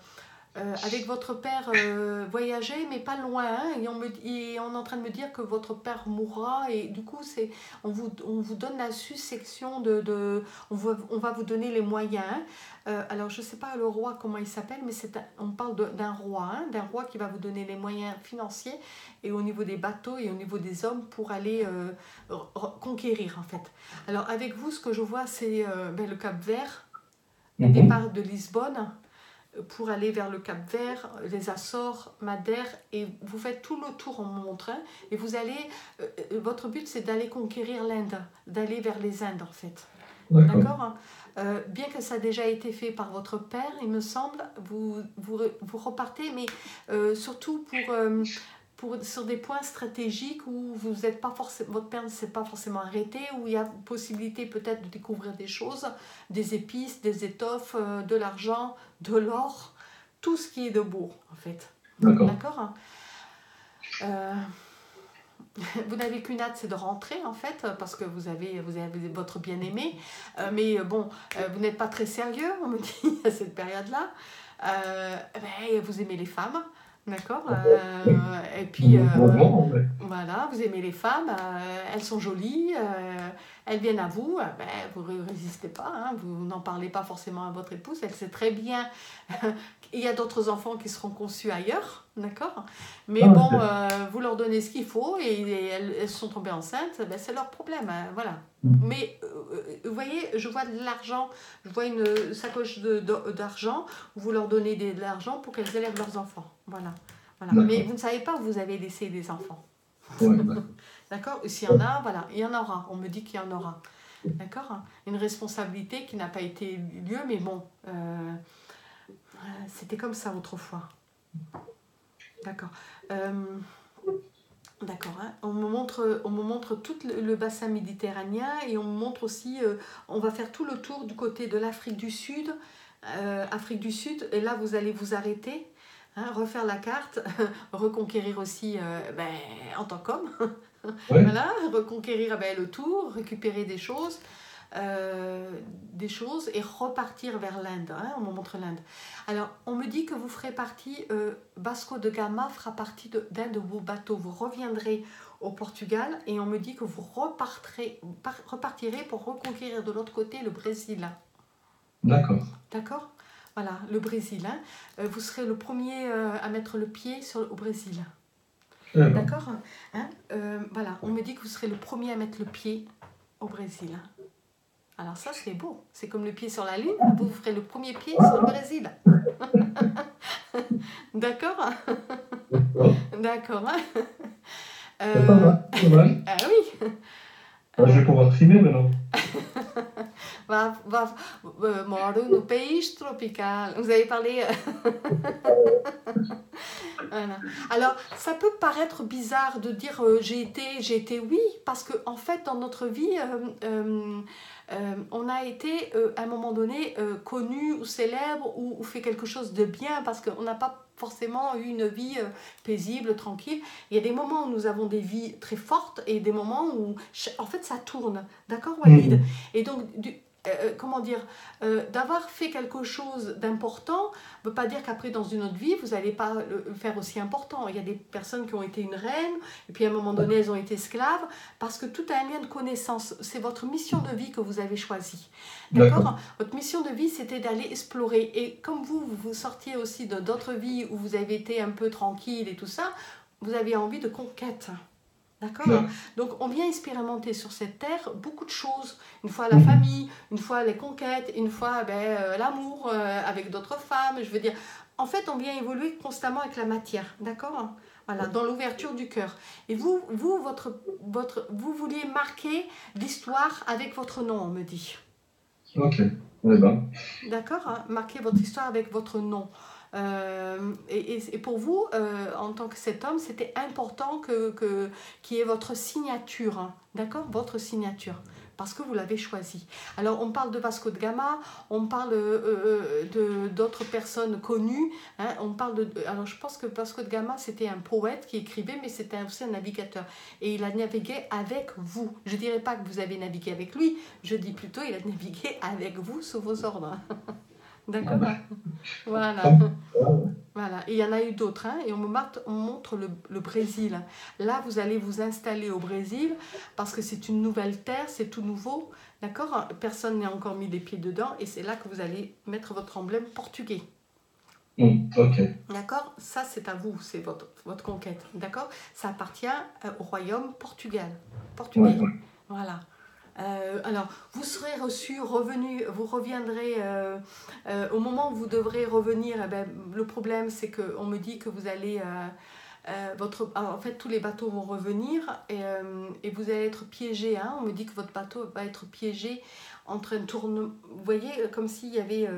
S1: euh, avec votre père euh, voyager, mais pas loin. hein, et, on me, et on est en train de me dire que votre père mourra. Et du coup, c'est, on, vous, on vous donne la sussection de... de on, va, on va vous donner les moyens. hein. Euh, alors, je ne sais pas le roi, comment il s'appelle, mais c'est un- on parle de- d'un roi, hein, d'un roi qui va vous donner les moyens financiers et au niveau des bateaux et au niveau des hommes pour aller euh, conquérir, en fait. Alors, avec vous, ce que je vois, c'est ben, le Cap Vert, le
S2: Mhm.
S1: départ de Lisbonne pour aller vers le Cap Vert, les Açores, Madère, et vous faites tout le tour en montrain, et vous allez, euh, euh, votre but c'est d'aller conquérir l'Inde, d'aller vers les Indes en fait.
S2: D'accord.
S1: D'accord Euh, Bien que ça a déjà été fait par votre père, il me semble, vous, vous, re- vous repartez, mais euh, surtout pour, pour, sur des points stratégiques où vous êtes pas forcément, votre père ne s'est pas forcément arrêté, où il y a possibilité peut-être de découvrir des choses, des épices, des étoffes, de l'argent, de l'or, tout ce qui est de beau en fait.
S2: D'accord.
S1: D'accord Euh, Vous n'avez qu'une hâte, c'est de rentrer en fait, parce que vous avez, vous avez votre bien-aimé. Euh, mais euh, bon, euh, vous n'êtes pas très sérieux, on me dit, à cette période-là. Ben, vous aimez les femmes, d'accord Euh, Et puis, euh, voilà, vous aimez les femmes, euh, elles sont jolies, elles viennent à vous, ben, vous ne résistez pas, hein, vous n'en parlez pas forcément à votre épouse, elle sait très bien qu'il y a d'autres enfants qui seront conçus ailleurs, d'accord? Mais
S2: Ah,
S1: bon, vous leur donnez ce qu'il faut et, et elles, elles sont tombées enceintes, ben, c'est leur problème, hein, voilà.
S2: Mm.
S1: Mais vous voyez, je vois de l'argent, je vois une sacoche de- de- d'argent, vous leur donnez de l'argent pour qu'elles élèvent leurs enfants, voilà. voilà. Mais vous ne savez pas où vous avez laissé des enfants.
S2: Ouais, d'accord.
S1: S'il y en a, voilà, il y en aura. On me dit qu'il y en aura. D'accord Une responsabilité qui n'a pas été lieu, mais bon, euh, euh, c'était comme ça autrefois. D'accord. Euh, D'accord. hein. On, me montre, on me montre tout le, le bassin méditerranéen et on me montre aussi, euh, on va faire tout le tour du côté de l'Afrique du Sud. euh, Afrique du Sud, et là vous allez vous arrêter, hein, refaire la carte, reconquérir aussi euh, ben, en tant qu'homme. voilà, reconquérir ben, le tour, récupérer des choses. Euh, des choses et repartir vers l'Inde. Hein, on me montre l'Inde. Alors, on me dit que vous ferez partie, euh, Vasco de Gama fera partie d'un de, vos bateaux. Vous reviendrez au Portugal et on me dit que vous repartirez, repartirez pour reconquérir de l'autre côté le Brésil.
S2: D'accord.
S1: D'accord? Voilà, le Brésil. Hein. Euh, vous serez le premier à mettre le pied sur, au Brésil. D'accord hein Voilà, on me dit que vous serez le premier à mettre le pied au Brésil. Alors ça, c'est beau. C'est comme le pied sur la Lune. Vous ferez le premier pied sur le Brésil. D'accord? D'accord.
S2: Euh...
S1: Ah oui.
S2: Je vais pouvoir filmer maintenant.
S1: va, va, euh, moro no pays tropical. Vous avez parlé. voilà. Alors, ça peut paraître bizarre de dire euh, j'ai été, j'ai été oui, parce que en fait, dans notre vie, euh, euh, on a été euh, à un moment donné euh, connu ou célèbre ou, fait quelque chose de bien parce qu'on n'a pas forcément eu une vie paisible, tranquille. Il y a des moments où nous avons des vies très fortes et des moments où en fait ça tourne. D'accord Walid mmh. Et donc du, euh, euh, comment dire, euh, d'avoir fait quelque chose d'important ne veut pas dire qu'après, dans une autre vie, vous n'allez pas le faire aussi important. Il y a des personnes qui ont été une reine, et puis à un moment donné, elles ont été esclaves, parce que tout a un lien de connaissance. C'est votre mission de vie que vous avez choisie. D'accord Votre mission de vie, c'était d'aller explorer. Et comme vous, vous sortiez aussi d'autres vies où vous avez été un peu tranquille et tout ça, vous aviez envie de conquête. D'accord Donc on vient expérimenter sur cette terre beaucoup de choses. Une fois la mhm. famille, une fois les conquêtes, une fois ben, euh, l'amour euh, avec d'autres femmes. Je veux dire, en fait, on vient évoluer constamment avec la matière. D'accord voilà, dans l'ouverture du cœur. Et vous, vous, votre, votre, vous vouliez marquer l'histoire avec votre nom, on me dit.
S2: Ok, ben.
S1: D'accord hein, Marquer votre histoire avec votre nom. Euh, et, et, pour vous, euh, en tant que cet homme, c'était important que, que, qu'il y ait votre signature, hein. d'accord? Votre signature, parce que vous l'avez choisi. Alors, on parle de Vasco de Gama, on parle euh, de, d'autres personnes connues. Hein. on parle de, alors, je pense que Vasco de Gama, c'était un poète qui écrivait, mais c'était aussi un navigateur. Et il a navigué avec vous. Je ne dirais pas que vous avez navigué avec lui, je dis plutôt il a navigué avec vous sous vos ordres. D'accord Voilà. Voilà. Et il y en a eu d'autres. Hein, et on me on montre le, le, Brésil. Là, vous allez vous installer au Brésil parce que c'est une nouvelle terre, c'est tout nouveau. D'accord? Personne n'a encore mis les pieds dedans. Et c'est là que vous allez mettre votre emblème portugais.
S2: Mm, ok.
S1: D'accord? Ça, c'est à vous, c'est votre, votre conquête. D'accord? Ça appartient euh, au royaume Portugal. Portugais. Voilà. Euh, alors, vous serez reçu, revenu, vous reviendrez euh, euh, au moment où vous devrez revenir. Eh ben, le problème, c'est qu'on me dit que vous allez. votre, en fait, tous les bateaux vont revenir et, et vous allez être piégé. Hein. On me dit que votre bateau va être piégé entre un tournement. Vous voyez, comme s'il y avait.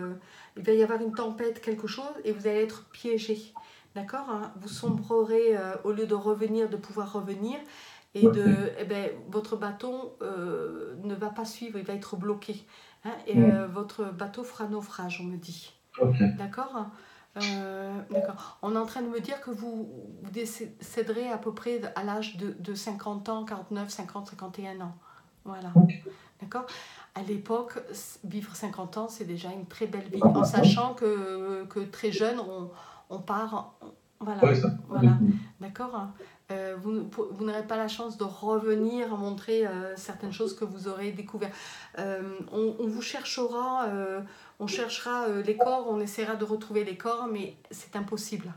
S1: il va y avoir une tempête, quelque chose, et vous allez être piégé. D'accord hein. Vous sombrerez, au lieu de revenir, de pouvoir revenir et de, eh ben, votre bateau euh, ne va pas suivre, il va être bloqué. Hein, et euh, votre bateau fera naufrage, on me dit. D'accord euh, D'accord. On est en train de me dire que vous, vous décéderez à peu près à l'âge de, de, 50 ans, 49, 50, 51 ans. Voilà. D'accord À l'époque, vivre 50 ans, c'est déjà une très belle vie, en sachant que, que très jeune, on, on part. voilà. voilà. D'accord euh, vous, vous n'aurez pas la chance de revenir montrer euh, certaines choses que vous aurez découvertes. Euh, on, on, vous cherchera, on cherchera les corps, on essaiera de retrouver les corps, mais c'est impossible.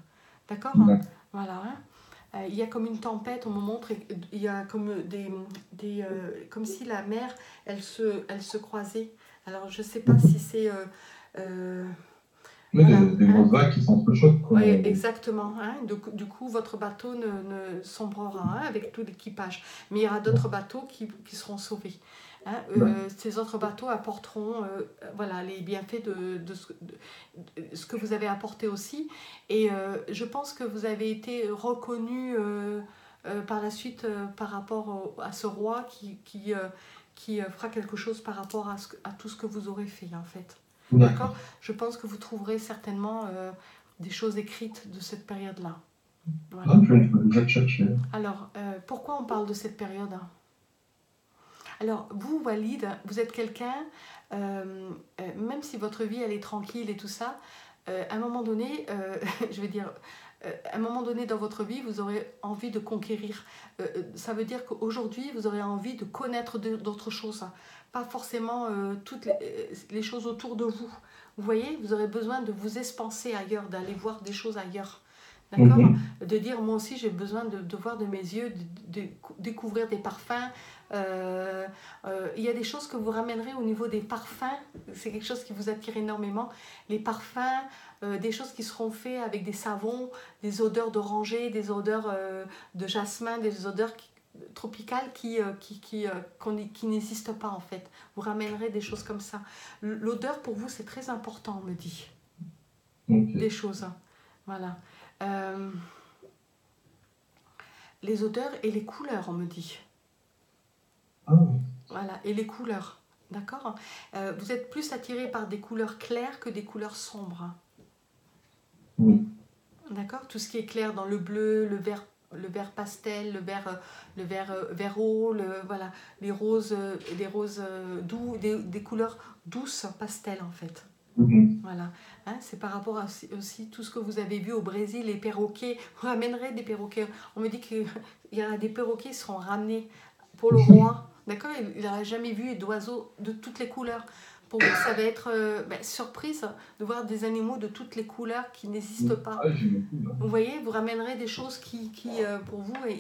S1: D'accord Voilà. Hein. il y a comme une tempête, on me montre, il y a comme, des, des, comme si la mer, elle se, elle se croisait. Alors je ne sais pas si c'est...
S2: Mais des, grosses vagues qui s'entrechoquent.
S1: Oui, exactement. Hein. Du, coup, votre bateau ne, ne sombrera hein, avec tout l'équipage. Mais il y aura d'autres bateaux qui, qui, seront sauvés. Hein. Euh, ces autres bateaux apporteront euh, voilà, les bienfaits de, de, ce que vous avez apporté aussi. Et euh, je pense que vous avez été reconnu par la suite par rapport à ce roi qui, qui, qui fera quelque chose par rapport à, ce, à tout ce que vous aurez fait en fait. D'accord Je pense que vous trouverez certainement euh, des choses écrites de cette période-là. Voilà.
S2: Ah, je vais, vais chercher.
S1: Alors, euh, pourquoi on parle de cette période? Alors, vous, Walid, vous êtes quelqu'un, euh, même si votre vie, elle est tranquille et tout ça, à un moment donné, je veux dire, euh, à un moment donné dans votre vie, vous aurez envie de conquérir. Euh, euh, ça veut dire qu'aujourd'hui, vous aurez envie de connaître d'autres choses, hein. pas forcément euh, toutes les, les choses autour de vous. Vous voyez, vous aurez besoin de vous espancer ailleurs, d'aller voir des choses ailleurs. D'accord
S2: Mhm.
S1: De dire, moi aussi, j'ai besoin de, de voir de mes yeux, de, de découvrir des parfums. Euh, euh, il y a des choses que vous ramènerez au niveau des parfums. C'est quelque chose qui vous attire énormément. Les parfums, euh, des choses qui seront faites avec des savons, des odeurs d'oranger, des odeurs de jasmin, des odeurs qui- tropicales qui, qui, qui, qui n'existent pas en fait. Vous ramènerez des choses comme ça. L'odeur pour vous, c'est très important, on me dit
S2: Ok.
S1: des choses. Voilà. Euh, les odeurs et les couleurs, on me dit. Voilà, et les couleurs. D'accord? Euh, Vous êtes plus attiré par des couleurs claires que des couleurs sombres.
S2: oui.
S1: D'accord? Tout ce qui est clair dans le bleu, le vert, le vert pastel, le vert, euh, le vert, euh, vert eau, le, voilà, les roses, les roses doux, des, des couleurs douces pastel en fait.
S2: Mhm.
S1: Voilà, Hein, c'est par rapport à aussi, aussi tout ce que vous avez vu au Brésil, les perroquets. Vous ramènerez des perroquets. On me dit qu'il y a des perroquets qui seront ramenés pour le roi. D'accord Il n'aura jamais vu d'oiseaux de toutes les couleurs. Pour vous, ça va être euh, ben, surprise de voir des animaux de toutes les couleurs qui n'existent pas.
S2: Ah, là.
S1: Vous voyez, vous ramènerez des choses qui, qui euh, pour vous, euh,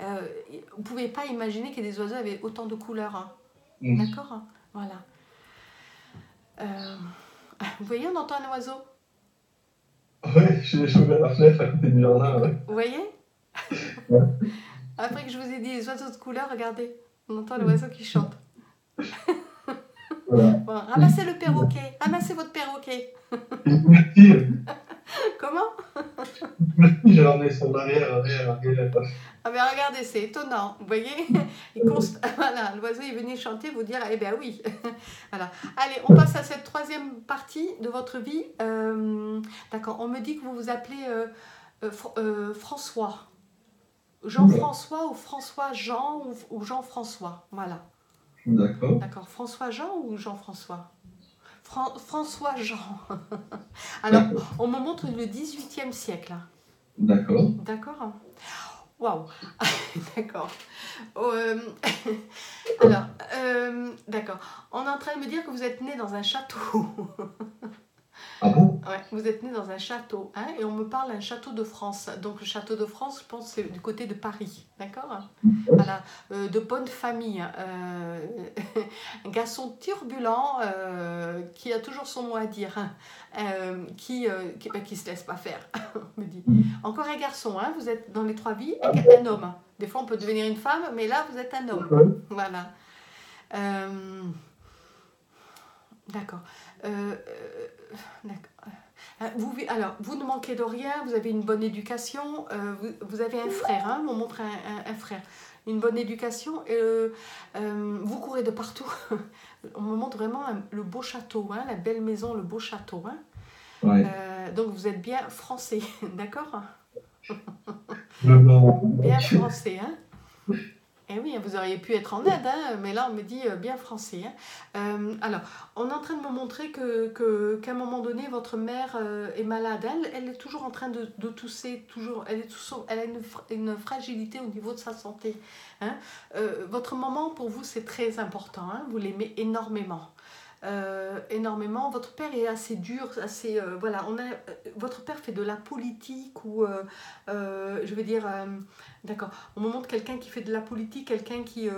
S1: vous ne pouvez pas imaginer que des oiseaux avaient autant de couleurs. hein. D'accord hein, Voilà. Vous voyez, on entend un oiseau.
S2: Ouais, j'ai j'ai ouvert la fenêtre à côté du jardin. Ouais.
S1: Vous voyez?
S2: Ouais.
S1: Après que je vous ai dit les oiseaux de couleur, regardez. On entend l'oiseau qui chante.
S2: Voilà.
S1: Bon, ramassez le perroquet. Ramassez votre perroquet.
S2: Merci,
S1: Comment?
S2: Merci, j'ai ramené son arrière, arrière, arrière.
S1: Ah ben regardez, c'est étonnant. Vous voyez? Const- Voilà, l'oiseau est venu chanter, vous dire, eh ben oui. voilà. Allez, on passe à cette troisième partie de votre vie. Euh, D'accord, on me dit que vous vous appelez euh, euh, François. Jean-François ou François-Jean ou, ou Jean-François. Voilà.
S2: D'accord.
S1: D'accord. François-Jean ou Jean-François? Fran- François-Jean. Alors, on me montre le 18e siècle. hein.
S2: D'accord.
S1: D'accord Waouh D'accord. Euh, alors, euh, d'accord. On est en train de me dire que vous êtes né dans un château.
S2: Ah bon?
S1: Ouais, vous êtes né dans un château, hein, et on me parle d'un château de France. Donc le château de France, je pense, c'est du côté de Paris, d'accord? Voilà, Euh, de bonne famille. hein. Euh, un garçon turbulent euh, qui a toujours son mot à dire, hein, qui qui, bah, qui se laisse pas faire, on me dit.
S2: Mm.
S1: Encore un garçon, hein, vous êtes dans les trois vies,
S2: Ah
S1: un, un homme. Des fois, on peut devenir une femme, mais là, vous êtes un homme. Voilà. D'accord. D'accord. Euh, Vous, vi- alors, vous ne manquez de rien, vous avez une bonne éducation, euh, vous, vous avez un frère, hein, on montre un, un- un frère, une bonne éducation, et, euh, euh, vous courez de partout. on me montre vraiment un- le beau château, hein, la belle maison, le beau château. hein.
S2: Ouais.
S1: Euh, donc vous êtes bien français, d'accord? Bien français, hein Eh oui, vous auriez pu être en Inde, hein, mais là on me dit euh, bien français. hein. Euh, alors, on est en train de me montrer que qu'à un moment donné, votre mère euh, est malade. Elle, est toujours en train de, tousser, toujours. Elle, est elle a une, fra- une fragilité au niveau de sa santé. hein. Votre maman, pour vous, c'est très important. hein, vous l'aimez énormément. Euh, énormément. Votre père est assez dur, assez euh, voilà. On a, euh, votre père fait de la politique ou, je veux dire, d'accord. On me montre quelqu'un qui fait de la politique, quelqu'un qui,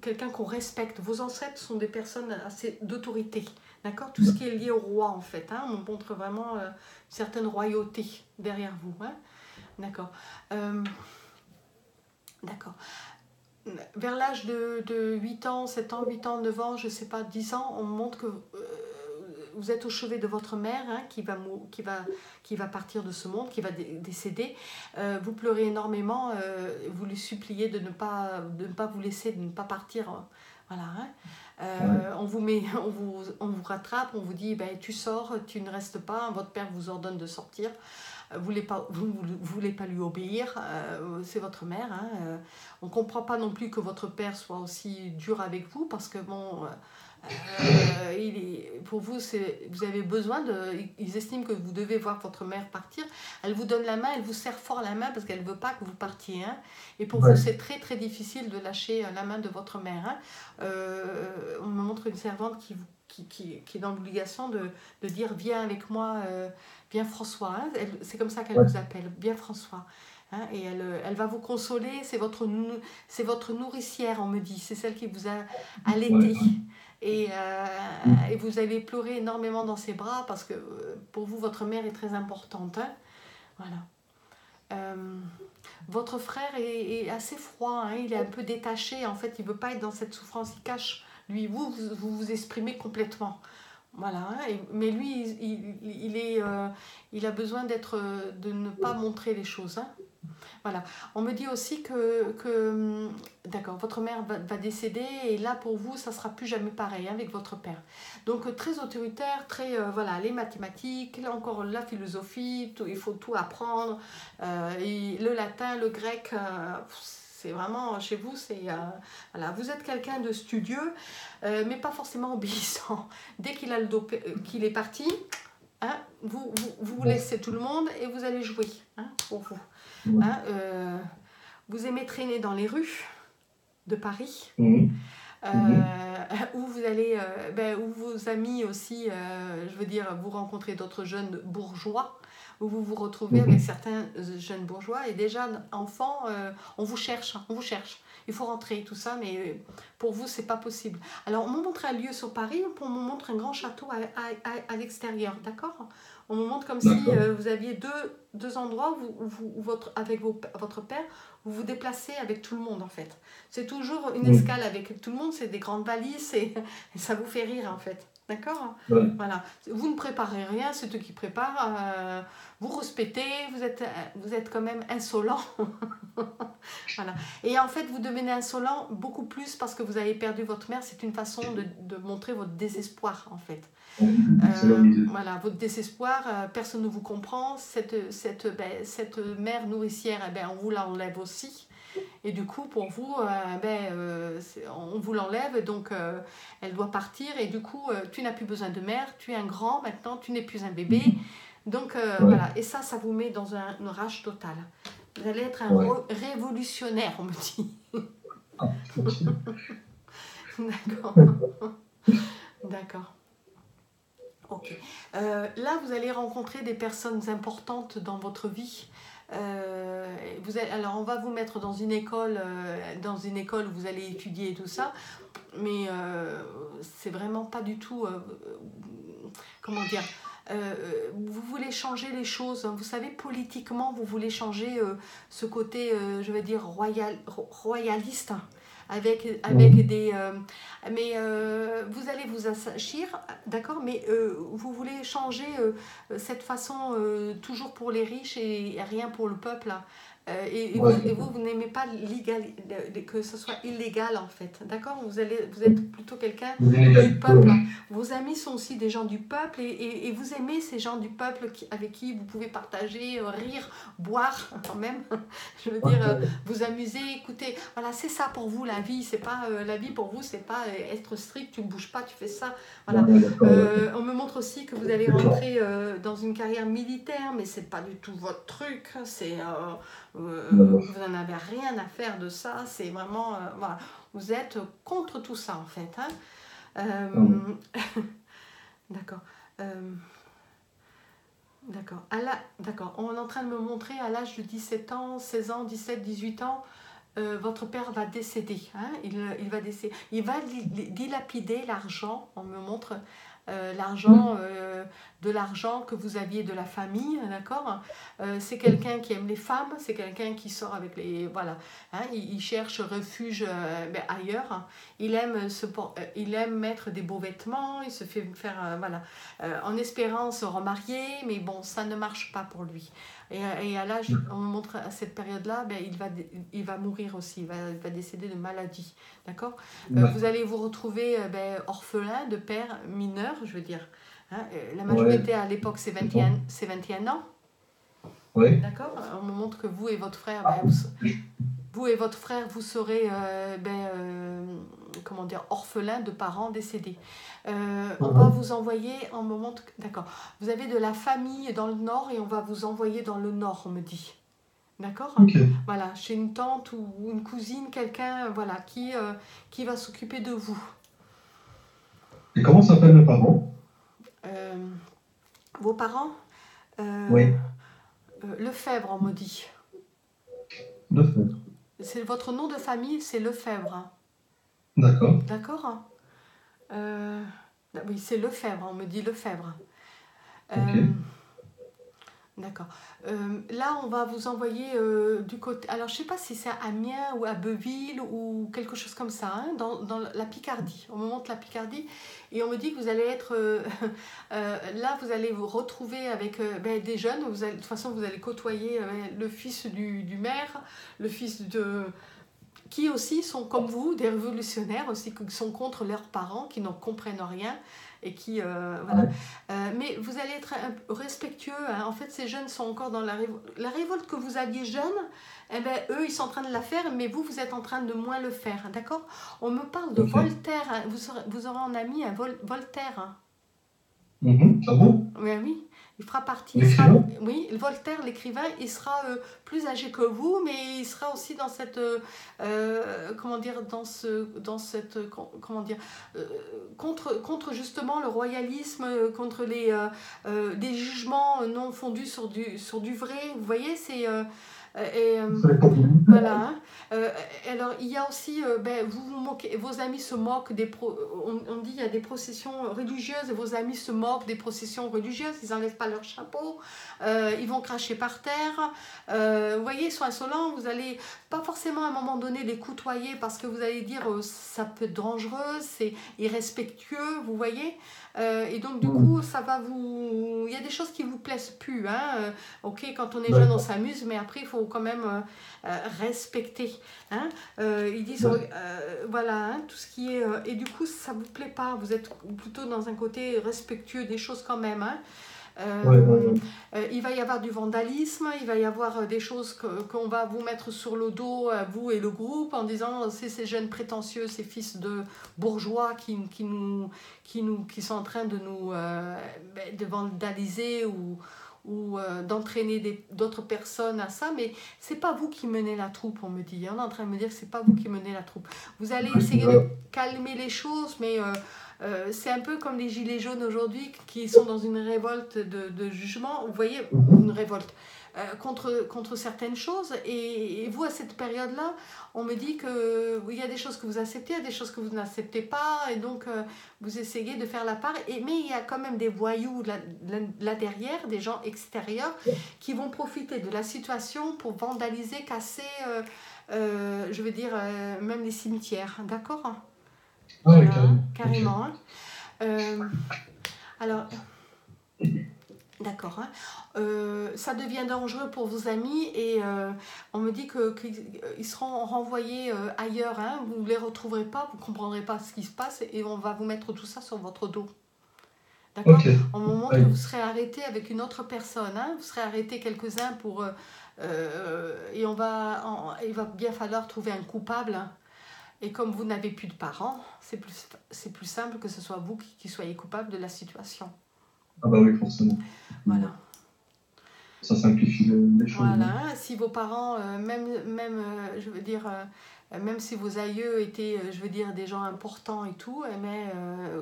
S1: quelqu'un qu'on respecte. Vos ancêtres sont des personnes assez d'autorité, d'accord? Tout ce qui est lié au roi en fait. Hein, on montre vraiment une certaine royauté derrière vous, hein, d'accord. D'accord. Vers l'âge de, de 8 ans, 7 ans, 8 ans, 9 ans, je ne sais pas, 10 ans, on montre que euh, vous êtes au chevet de votre mère hein, qui, va qui, va, qui va partir de ce monde, qui va dé- décéder. Euh, vous pleurez énormément, euh, vous lui suppliez de ne, pas, de ne pas vous laisser, de ne pas partir. euh, Voilà. hein. Euh, on, vous met, on, vous, on vous rattrape, on vous dit ben, tu sors, tu ne restes pas, votre père vous ordonne de sortir. Vous voulez pas, vous, vous voulez pas lui obéir, euh, c'est votre mère. Hein, euh. on comprend pas non plus que votre père soit aussi dur avec vous parce que bon, euh, il est, pour vous, c'est, vous avez besoin de, ils estiment que vous devez voir votre mère partir. Elle vous donne la main, elle vous serre fort la main parce qu'elle veut pas que vous partiez. Hein. et pour vous, c'est très très difficile de lâcher la main de votre mère. Hein. on me montre une servante qui vous qui, qui, qui, est dans l'obligation de, de, dire viens avec moi, euh, viens François. Hein. c'est comme ça qu'elle vous appelle, viens François. Hein. et elle, elle, va vous consoler, c'est votre, c'est votre nourricière, on me dit, c'est celle qui vous a allaité. Et, euh, et, vous avez pleuré énormément dans ses bras parce que euh, pour vous, votre mère est très importante. Hein. voilà. votre frère est, est assez froid, hein. il est un peu détaché, en fait, il ne veut pas être dans cette souffrance, il cache lui, vous, vous vous exprimez complètement. Voilà, hein, mais lui, il, il, est, euh, il a besoin d'être, de ne pas montrer les choses. Hein. Voilà. On me dit aussi que, que hum, d'accord, votre mère va, décéder et là pour vous, ça sera plus jamais pareil hein, avec votre père. Donc très autoritaire, très euh, voilà, les mathématiques, là encore la philosophie, il faut tout apprendre, euh, et le latin, le grec c'est vraiment, chez vous, c'est... Euh, voilà, vous êtes quelqu'un de studieux, euh, mais pas forcément obéissant. Dès qu'il a le euh, qu'il est parti, hein, vous, vous, vous, laissez tout le monde et vous allez jouer hein, pour vous. Hein, vous aimez traîner dans les rues de Paris. Mmh. Mmh. où vous allez, ben, où vos amis aussi, je veux dire, vous rencontrez d'autres jeunes bourgeois où vous vous retrouvez avec mhm. certains euh, jeunes bourgeois et déjà enfants, euh, on vous cherche, on vous cherche. Il faut rentrer, tout ça, mais euh, pour vous, c'est pas possible. Alors, on me montre un lieu sur Paris, on me montre un grand château à, à, à, l'extérieur, d'accord? On me montre comme si vous aviez deux, deux endroits où, vous, votre, avec vos, votre père, vous vous déplacez avec tout le monde, en fait. C'est toujours une escale avec tout le monde, c'est des grandes valises et ça vous fait rire, en fait. D'accord? Voilà. Vous ne préparez rien, c'est eux qui préparent. Euh, vous respectez, vous êtes, euh, vous êtes quand même insolent. voilà. Et en fait, vous devenez insolent beaucoup plus parce que vous avez perdu votre mère. C'est une façon de, de, montrer votre désespoir, en fait. Euh, voilà, votre désespoir, personne ne vous comprend. Cette, cette, ben, cette mère nourricière, eh ben, on vous l'enlève aussi. Et du coup, pour vous, euh, ben, euh, on vous l'enlève, donc euh, elle doit partir. Et du coup, tu n'as plus besoin de mère, tu es un grand maintenant, tu n'es plus un bébé. Donc voilà, et ça, ça vous met dans un, une rage totale. Vous allez être un révolutionnaire, on me dit. Ah, D'accord. D'accord. Ok. là, vous allez rencontrer des personnes importantes dans votre vie. Euh, vous alors on va vous mettre dans une école, euh, dans une école où vous allez étudier et tout ça, mais euh, c'est vraiment pas du tout, comment dire, vous voulez changer les choses. Vous savez, politiquement, vous voulez changer ce côté, je vais dire, royal, royaliste avec, avec des... Euh, mais euh, vous allez vous assagir, d'accord, mais euh, vous voulez changer cette façon toujours pour les riches et rien pour le peuple. Euh, et, vous, vous, n'aimez pas que ce soit illégal en fait, d'accord? Vous, allez, vous êtes plutôt quelqu'un du peuple. Vos amis sont aussi des gens du peuple et, et, vous aimez ces gens du peuple qui, avec qui vous pouvez partager, euh, rire, boire quand même. Je veux dire, euh, vous amuser, écouter. Voilà, c'est ça pour vous la vie. C'est pas la vie pour vous, c'est pas être strict, tu ne bouges pas, tu fais ça. Voilà. on me montre aussi que vous allez rentrer dans une carrière militaire, mais c'est pas du tout votre truc. C'est euh, vous n'en avez rien à faire de ça. C'est vraiment. Euh, voilà. Vous êtes contre tout ça, en fait. Hein. Euh, d'accord. D'accord. D'accord. On est en train de me montrer à l'âge de 17 ans, 16 ans, 17, 18 ans, votre père va décéder. Hein. Il, il, va décéder. Il va dilapider l'argent. On me montre l'argent, euh, de l'argent que vous aviez de la famille, d'accord euh, C'est quelqu'un qui aime les femmes, c'est quelqu'un qui sort avec les... Voilà, hein, il, cherche refuge ben, ailleurs. Il aime, se, il aime mettre des beaux vêtements, il se fait faire... voilà, en espérant se remarier, mais bon, ça ne marche pas pour lui. Et, et à l'âge, on montre à cette période-là, ben, il, va, il va mourir aussi, il va, va décéder de maladie. D'accord? Euh, Vous allez vous retrouver euh, ben, orphelin de père mineur, je veux dire. Hein, euh, la majorité à l'époque, c'est 21, 21 ans.
S2: Oui.
S1: D'accord? On me montre que vous et votre frère, ben, vous, vous et votre frère, vous serez euh, ben, euh, comment dire, orphelins de parents décédés. Euh, on va vous envoyer, en moment, d'accord, vous avez de la famille dans le nord et on va vous envoyer dans le nord, on me dit. D'accord?
S2: Ok.
S1: Voilà, chez une tante ou une cousine, quelqu'un voilà, qui, euh, qui va s'occuper de vous.
S2: Et comment s'appellent les parents
S1: Euh, vos parents? Euh,
S2: Oui.
S1: euh, Lefebvre, on me dit.
S2: Lefebvre.
S1: C'est votre nom de famille, c'est Lefebvre.
S2: D'accord.
S1: D'accord Euh, Oui, c'est Lefebvre, on me dit Lefebvre. Euh,
S2: Ok.
S1: D'accord. Euh, là, on va vous envoyer du côté. Alors, je ne sais pas si c'est à Amiens ou à Beuville ou quelque chose comme ça, hein, dans, dans la Picardie. On me montre la Picardie et on me dit que vous allez être. là, vous allez vous retrouver avec ben, des jeunes. Vous allez, de toute façon, vous allez côtoyer le fils du, du maire, le fils de. Qui aussi sont comme vous, des révolutionnaires aussi, qui sont contre leurs parents, qui n'en comprennent rien et qui. euh, voilà. Euh, mais vous allez être respectueux. hein. En fait, ces jeunes sont encore dans la révolte. La révolte que vous aviez jeune, eh ben, eux, ils sont en train de la faire, mais vous, vous êtes en train de moins le faire. hein, D'accord? On me parle de. Voltaire. hein. Vous, aurez, vous aurez un ami, un Vol- Voltaire. hein.
S2: Mhm. Ah bon?
S1: Oui, oui. Il fera partie. il sera-
S2: L'écrivain
S1: oui, Voltaire, l'écrivain, il sera euh, plus âgé que vous, mais il sera aussi dans cette, euh, euh, comment dire, dans ce, dans cette, com- comment dire, euh, contre, contre justement le royalisme, contre les, des jugements non fondus sur du, sur du vrai. Vous voyez, c'est et, euh,
S2: les communistes.
S1: voilà. hein. Euh, alors, il y a aussi, euh, ben, vous vous moquez, vos amis se moquent des. Pro, on, on dit il y a des processions religieuses et vos amis se moquent des processions religieuses. Ils n'enlèvent pas leur chapeau, euh, ils vont cracher par terre. Euh, vous voyez, ils sont insolents. Vous allez pas forcément à un moment donné les côtoyer parce que vous allez dire euh, ça peut être dangereux, c'est irrespectueux, vous voyez. Euh, et donc, du
S2: Mm.
S1: coup, ça va vous. Il y a des choses qui vous plaisent plus. Hein. Euh, Ok, quand on est jeune, on s'amuse, mais après, il faut quand même respecter. Hein. Ils disent, voilà, hein, tout ce qui est... et du coup, ça vous plaît pas. Vous êtes plutôt dans un côté respectueux des choses quand même. Hein. Euh,
S2: Ouais, ouais, ouais.
S1: euh, il va y avoir du vandalisme, il va y avoir euh, des choses qu'on va vous mettre sur le dos, vous et le groupe, en disant c'est ces jeunes prétentieux, ces fils de bourgeois qui, qui, nous, qui, nous, qui sont en train de nous ben, de vandaliser ou, ou euh, d'entraîner d'autres personnes à ça, mais c'est pas vous qui menez la troupe, on me dit. On est en train de me dire que c'est pas vous qui menez la troupe. Vous allez essayer de calmer les choses, mais euh, euh, c'est un peu comme les gilets jaunes aujourd'hui qui sont dans une révolte de, jugement. Vous voyez, une révolte euh, contre, contre certaines choses. Et, vous, à cette période-là, on me dit que il y a des choses que vous acceptez, il y a des choses que vous n'acceptez pas. Et donc, euh, vous essayez de faire la part. Mais il y a quand même des voyous là, derrière, des gens extérieurs, qui vont profiter de la situation pour vandaliser, casser, je veux dire, même les cimetières. D'accord?
S2: Ah,
S1: voilà,
S2: carrément.
S1: carrément. Euh, alors, d'accord. hein. Euh, ça devient dangereux pour vos amis et euh, on me dit que qu'ils ils seront renvoyés ailleurs. hein. Vous ne les retrouverez pas, vous ne comprendrez pas ce qui se passe et on va vous mettre tout ça sur votre dos. D'accord?
S2: Ok.
S1: au moment
S2: Oui.
S1: que vous serez arrêté avec une autre personne, hein, vous serez arrêté quelques-uns pour... euh, et on va, il va bien falloir trouver un coupable. hein. Et comme vous n'avez plus de parents, c'est plus, c'est plus simple que ce soit vous qui, qui soyez coupable de la situation.
S2: Ah bah oui, forcément.
S1: Voilà.
S2: Ça simplifie les, choses.
S1: Voilà. hein. Si vos parents, euh, même, même euh, je veux dire, euh, même si vos aïeux étaient, je veux dire, des gens importants et tout, eh ben,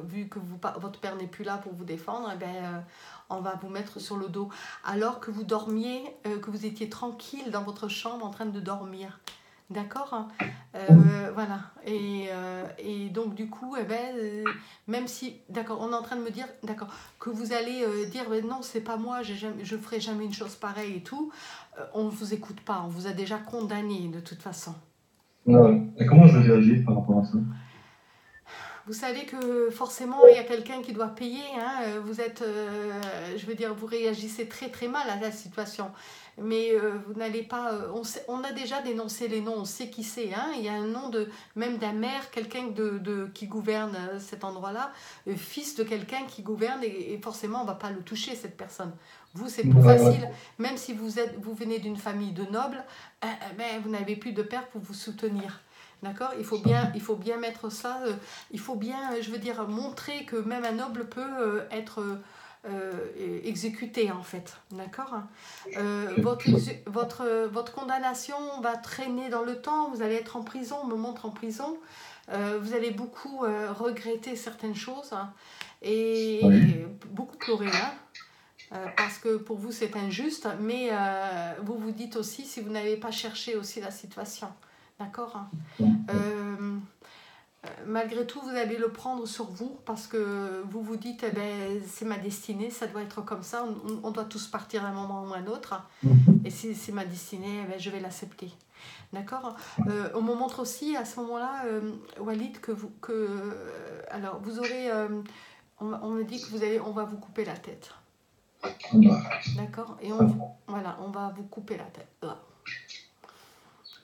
S1: vu que vous, votre père n'est plus là pour vous défendre, eh ben, on va vous mettre sur le dos. Alors que vous dormiez, que vous étiez tranquille dans votre chambre en train de dormir. D'accord Euh, Voilà. Et, euh, et donc, du coup, eh ben, euh, même si, d'accord, on est en train de me dire, d'accord, que vous allez dire, mais non, c'est pas moi, je ferai jamais une chose pareille et tout, on ne vous écoute pas, on vous a déjà condamné de toute façon.
S2: Et comment je vais réagir par rapport à ça?
S1: Vous savez que forcément il y a quelqu'un qui doit payer. Hein. Vous êtes, euh, je veux dire, vous réagissez très très mal à la situation. Mais euh, vous n'allez pas. Euh, on, on, a déjà dénoncé les noms, on sait qui c'est. Hein. Il y a un nom de même d'un maire, quelqu'un de, de, qui gouverne cet endroit-là, fils de quelqu'un qui gouverne et, forcément on va pas le toucher cette personne. Vous c'est plus facile, même si vous êtes, vous venez d'une famille de nobles, ben, vous n'avez plus de père pour vous soutenir. D'accord? Il, faut bien, il faut bien mettre ça, euh, il faut bien, je veux dire, montrer que même un noble peut euh, être euh, exécuté, en fait. D'accord? Votre, votre, votre condamnation va traîner dans le temps, vous allez être en prison, on me montre en prison. vous allez beaucoup regretter certaines choses hein, et, beaucoup pleurer. Hein, parce que pour vous c'est injuste, mais vous vous dites aussi si vous n'avez pas cherché aussi la situation. D'accord hein. euh, euh, Malgré tout, vous allez le prendre sur vous parce que vous vous dites, eh ben, c'est ma destinée, ça doit être comme ça, on, doit tous partir à un moment ou à un autre. Et si c'est ma destinée, eh ben, je vais l'accepter. D'accord euh, On me montre aussi à ce moment-là, Walid, que vous, que, alors, vous aurez, on, me dit que vous allez, on va vous couper la tête. D'accord Et on, voilà, on va vous couper la tête.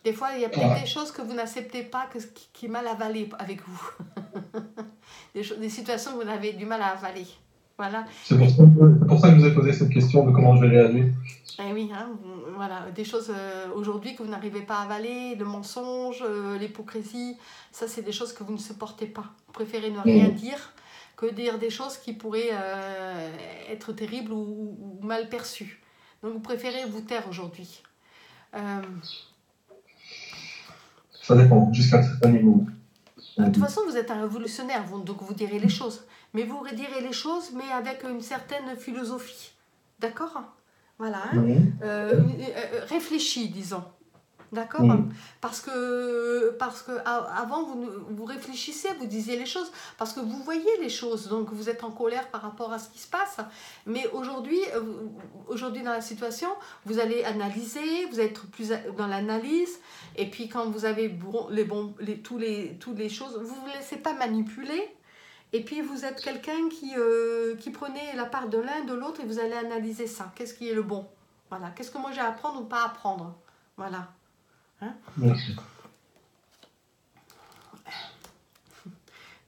S1: Des fois, il y a peut-être des choses que vous n'acceptez pas, que, qui, qui mal avalées avec vous. des, des, situations que vous avez du mal à avaler. Voilà.
S2: C'est pour, ça que je vous ai posé cette question de comment je vais réagir.
S1: Eh oui, hein, voilà, des choses euh, aujourd'hui que vous n'arrivez pas à avaler, le mensonge, euh, l'hypocrisie, ça c'est des choses que vous ne supportez pas. Vous préférez ne rien dire que dire des choses qui pourraient euh, être terribles ou, ou, mal perçues. Donc vous préférez vous taire aujourd'hui.
S2: Ça dépend, jusqu'à un certain niveau.
S1: De toute façon, vous êtes un révolutionnaire, donc vous direz les choses. Mais vous redirez les choses, mais avec une certaine philosophie. D'accord? Voilà. Hein? Euh, euh, euh, réfléchis, disons. D'accord Parce que, parce que avant, vous, vous réfléchissez, vous disiez les choses, parce que vous voyez les choses, donc vous êtes en colère par rapport à ce qui se passe. Mais aujourd'hui, aujourd'hui dans la situation, vous allez analyser, vous allez être plus dans l'analyse, et puis quand vous avez les bons, les, tous les, toutes les choses, vous ne vous laissez pas manipuler. Et puis vous êtes quelqu'un qui, euh, qui prenait la part de l'un, de l'autre, et vous allez analyser ça. Qu'est-ce qui est le bon? Voilà. Qu'est-ce que moi j'ai à apprendre ou pas à apprendre? Voilà. Hein Merci.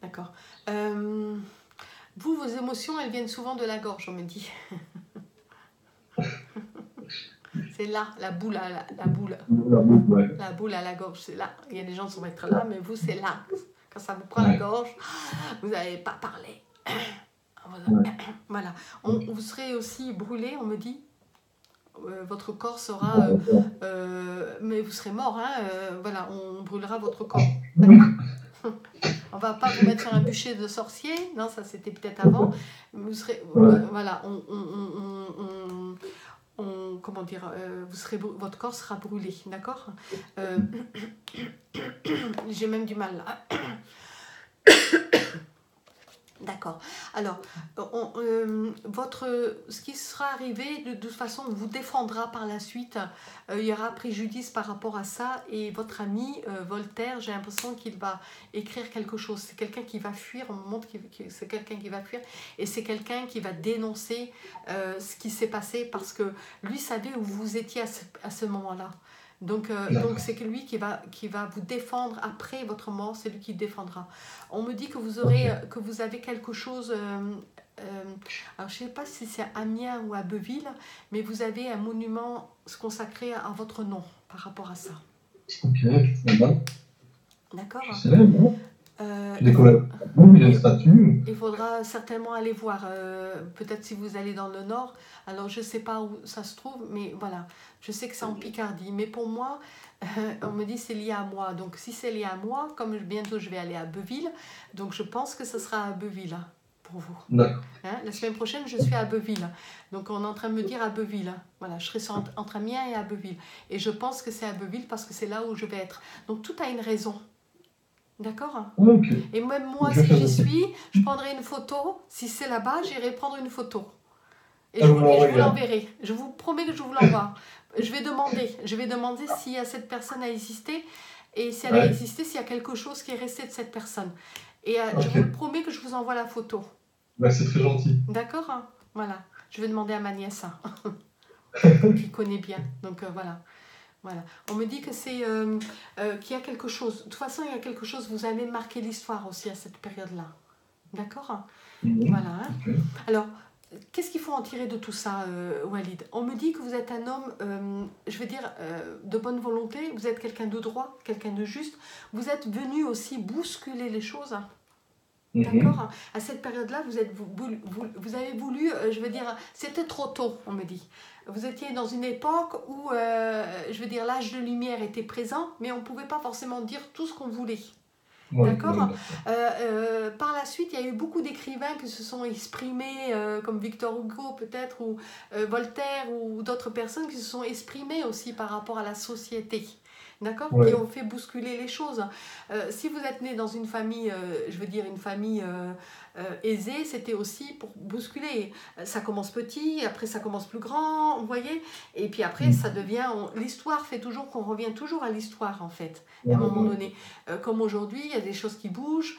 S1: D'accord. Euh, vous, vos émotions, elles viennent souvent de la gorge, on me dit. c'est là, la boule à la, la boule. La boule, ouais. La boule à la gorge, c'est là. Il y a des gens qui sont être là, mais vous, c'est là. Quand ça vous prend la gorge, vous n'avez pas parlé. Voilà. On, vous serez aussi brûlé, on me dit. Euh, votre corps sera. Euh, euh, mais vous serez mort, hein. voilà, on brûlera votre corps. on va pas vous mettre sur un bûcher de sorcier, non, ça c'était peut-être avant. Vous serez, voilà, on, on, on, comment dire, vous serez, votre corps sera brûlé, d'accord J'ai même du mal là. D'accord. Alors, euh, votre, ce qui sera arrivé, de, toute façon, vous défendra par la suite. Euh, il y aura préjudice par rapport à ça. Et votre ami euh, Voltaire, j'ai l'impression qu'il va écrire quelque chose. C'est quelqu'un qui va fuir. On me montre c'est quelqu'un qui va fuir. Et c'est quelqu'un qui va dénoncer ce qui s'est passé parce que lui savait où vous étiez à ce moment-là. Donc, euh, donc c'est que lui qui va, qui va vous défendre après votre mort, c'est lui qui défendra. On me dit que vous, aurez, euh, que vous avez quelque chose, euh, alors je ne sais pas si c'est à Amiens ou à Beuville, mais vous avez un monument consacré à votre nom par rapport à ça. Ok, D'accord
S2: euh, il
S1: Il faudra certainement aller voir. Euh, peut-être si vous allez dans le nord. Alors je ne sais pas où ça se trouve, mais voilà. Je sais que c'est en Picardie. Mais pour moi, on me dit c'est lié à moi. Donc si c'est lié à moi, comme bientôt je vais aller à Beuville, donc je pense que ce sera à Beuville hein, pour vous. D'accord. Hein, la semaine prochaine, je suis à Beuville. Donc on est en train de me dire à Beuville. Voilà, je serai entre, entre Amiens et à Beuville. Et je pense que c'est à Beuville parce que c'est là où je vais être. Donc tout a une raison. D'accord? Et même moi, si j'y suis, je prendrai une photo. Si c'est là-bas, j'irai prendre une photo. Et je, vous, l'enverrai. Je vous promets que je vous l'envoie. Je vais demander. Je vais demander si cette personne a existé et si elle a existé, s'il y a quelque chose qui est resté de cette personne. Et euh, je vous promets que je vous envoie la photo.
S2: Bah, c'est très gentil.
S1: D'accord? Hein Voilà. Je vais demander à ma nièce, hein, qui connaît bien. Donc voilà. Voilà. On me dit que c'est euh, euh, qu'il y a quelque chose. De toute façon, il y a quelque chose. Vous avez marqué l'histoire aussi à cette période-là. D'accord? Mhm. Voilà. Hein. Alors, qu'est-ce qu'il faut en tirer de tout ça, euh, Walid? On me dit que vous êtes un homme, je veux dire, de bonne volonté. Vous êtes quelqu'un de droit, quelqu'un de juste. Vous êtes venu aussi bousculer les choses. Mhm. D'accord À cette période-là, vous, êtes, vous, vous, avez voulu, je veux dire, c'était trop tôt, on me dit. Vous étiez dans une époque où, euh, je veux dire, l'âge de lumière était présent, mais on ne pouvait pas forcément dire tout ce qu'on voulait. D'accord euh, euh, Par la suite, il y a eu beaucoup d'écrivains qui se sont exprimés, comme Victor Hugo peut-être, ou Voltaire, ou d'autres personnes qui se sont exprimées aussi par rapport à la société. D'accord Qui ont fait bousculer les choses. si vous êtes né dans une famille, je veux dire une famille euh, aisé, c'était aussi pour bousculer. Euh, ça commence petit, après ça commence plus grand, vous voyez Et puis après, mm. ça devient... L'histoire fait toujours qu'on revient toujours à l'histoire, en fait, à un moment donné. Euh, comme aujourd'hui, il y a des choses qui bougent.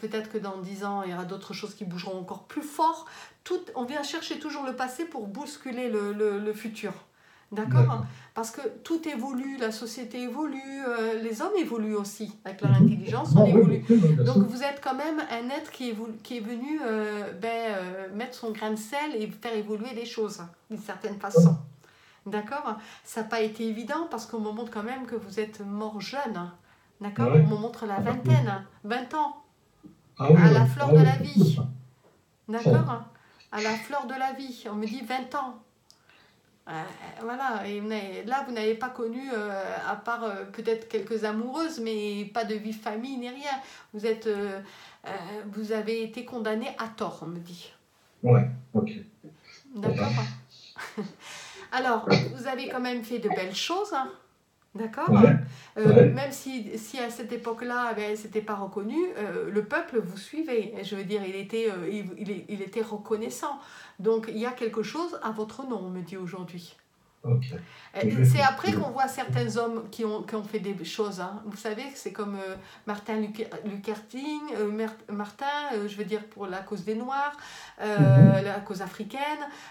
S1: Peut-être que dans dix ans, il y aura d'autres choses qui bougeront encore plus fort. Tout, on vient chercher toujours le passé pour bousculer le, le futur. D'accord Parce que tout évolue, la société évolue, euh, les hommes évoluent aussi, avec leur intelligence, on évolue. Donc vous êtes quand même un être qui est, qui est venu euh, ben, euh, mettre son grain de sel et faire évoluer les choses, d'une certaine façon. D'accord Ça n'a pas été évident parce qu'on me montre quand même que vous êtes mort jeune. D'accord On me montre la vingtaine, 20 ans. Ah à la fleur ah de la vie. D'accord À la fleur de la vie. On me dit 20 ans. Euh, voilà, et là vous n'avez pas connu, euh, à part euh, peut-être quelques amoureuses, mais pas de vie famille ni rien. Vous, êtes, vous avez été condamné à tort, on me dit.
S2: Ouais, ok.
S1: D'accord. Alors, vous avez quand même fait de belles choses. Hein. D'accord euh, Même si, si, à cette époque-là, ben, c'était pas reconnu, euh, le peuple vous suivait. Je veux dire, il était, euh, il, il, était reconnaissant. Donc, il y a quelque chose à votre nom, on me dit aujourd'hui. Euh, c'est après qu'on voit certains hommes qui ont, qui ont fait des choses. Hein. Vous savez, c'est comme euh, Martin Luther King, euh, Martin, je veux dire, pour la cause des Noirs, mhm. la cause africaine.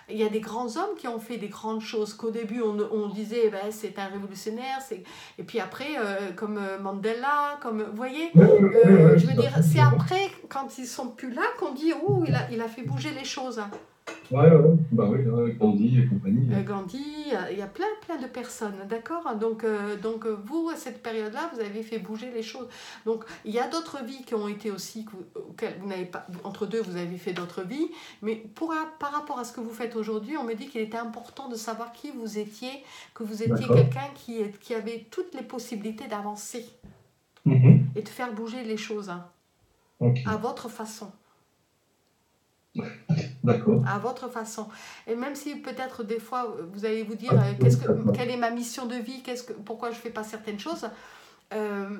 S1: Il y a des grands hommes qui ont fait des grandes choses qu'au début, on, on disait, eh ben, c'est un révolutionnaire. Et puis après, comme Mandela, comme, vous voyez, je veux dire, c'est après, quand ils sont plus là, qu'on dit, oh, il a, il a fait bouger les choses.
S2: Ouais, ouais, bah oui, Gandhi et compagnie.
S1: Euh, Gandhi, il y a plein, plein de personnes, d'accord? Donc, euh, donc euh, vous, à cette période-là, vous avez fait bouger les choses. Donc, il y a d'autres vies qui ont été aussi, vous n'avez pas, entre deux, vous avez fait d'autres vies, mais pour, par rapport à ce que vous faites aujourd'hui, on me dit qu'il était important de savoir qui vous étiez, que vous étiez quelqu'un qui, qui avait toutes les possibilités d'avancer mm-hmm. et de faire bouger les choses hein, à votre façon.
S2: D'accord.
S1: À votre façon. Et même si peut-être des fois vous allez vous dire ah, qu'est-ce que, quelle est ma mission de vie, qu'est-ce que, pourquoi je ne fais pas certaines choses, euh,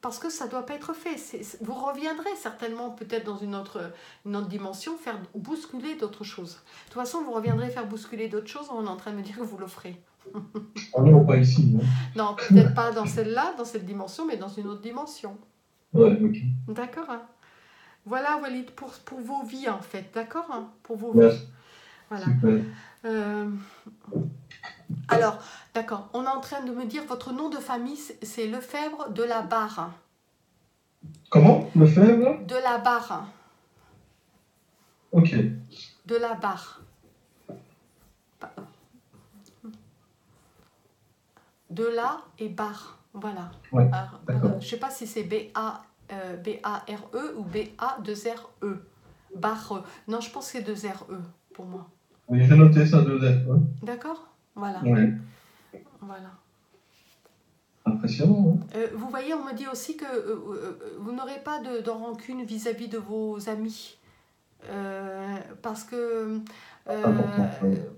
S1: parce que ça ne doit pas être fait. vous reviendrez certainement peut-être dans une autre, une autre dimension, faire bousculer d'autres choses. De toute façon, vous reviendrez faire bousculer d'autres choses, on est en train de me dire que vous le ferez.
S2: Ah non, pas ici.
S1: Non, peut-être pas dans celle-là, dans cette dimension, mais dans une autre dimension.
S2: Ouais, ok.
S1: D'accord. Hein. Voilà, Walid, pour, pour vos vies, en fait, d'accord hein, Pour vos vies. Voilà. Euh, alors, d'accord, on est en train de me dire, votre nom de famille, c'est Lefebvre de la Barre.
S2: Comment? Lefebvre?
S1: De la Barre.
S2: Ok.
S1: De la Barre. De la et barre. Voilà.
S2: Ouais,
S1: euh, je ne sais pas si c'est B-A euh, B-A-R-E ou B-A-2-R-E. Barre. Non, je pense que c'est 2-R-E pour moi.
S2: Oui, j'ai noté ça, 2-R-E.
S1: D'accord? Voilà.
S2: Oui.
S1: Voilà.
S2: Impressionnant. Hein
S1: euh, vous voyez, on me dit aussi que euh, vous n'aurez pas de, de rancune vis-à-vis de vos amis. parce que euh,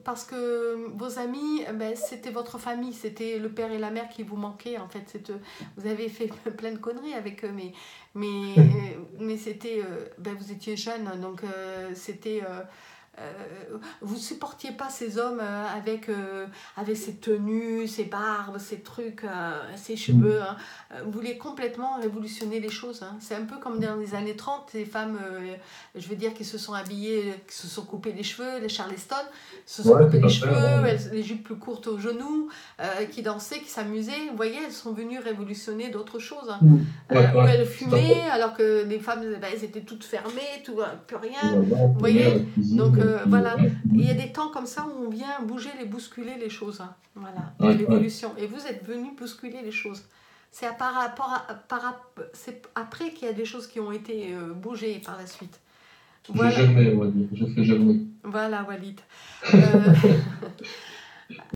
S1: parce que vos amis, ben, c'était votre famille, c'était le père et la mère qui vous manquaient en fait. Vous avez fait plein de conneries avec eux, mais, mais, mais c'était, euh, ben, vous étiez jeune, donc euh, c'était, euh, vous supportiez pas ces hommes euh, avec, euh, avec ces tenues, ces barbes, ces trucs, ces cheveux. Hein. Vous voulez complètement révolutionner les choses. Hein. C'est un peu comme dans les années 30, les femmes, je veux dire, qui se sont habillées, qui se sont coupées les cheveux, les Charleston, se sont coupées les cheveux, les jupes plus courtes aux genoux, qui dansaient, qui s'amusaient. Vous voyez, elles sont venues révolutionner d'autres choses. Hein. Mmh. où elles fumaient, alors que les femmes, ben, elles étaient toutes fermées, tout, plus rien. Vous voyez Donc, voilà, il y a des temps comme ça où on vient bouger, les bousculer les choses. Hein. Voilà, l'évolution. Et vous êtes venu bousculer les choses. C'est par rapport à, par, c'est après qu'il y a des choses qui ont été euh, bougées par la suite.
S2: Voilà. J'ai germé, Walid. Je fais germer.
S1: Voilà, Walid. Euh,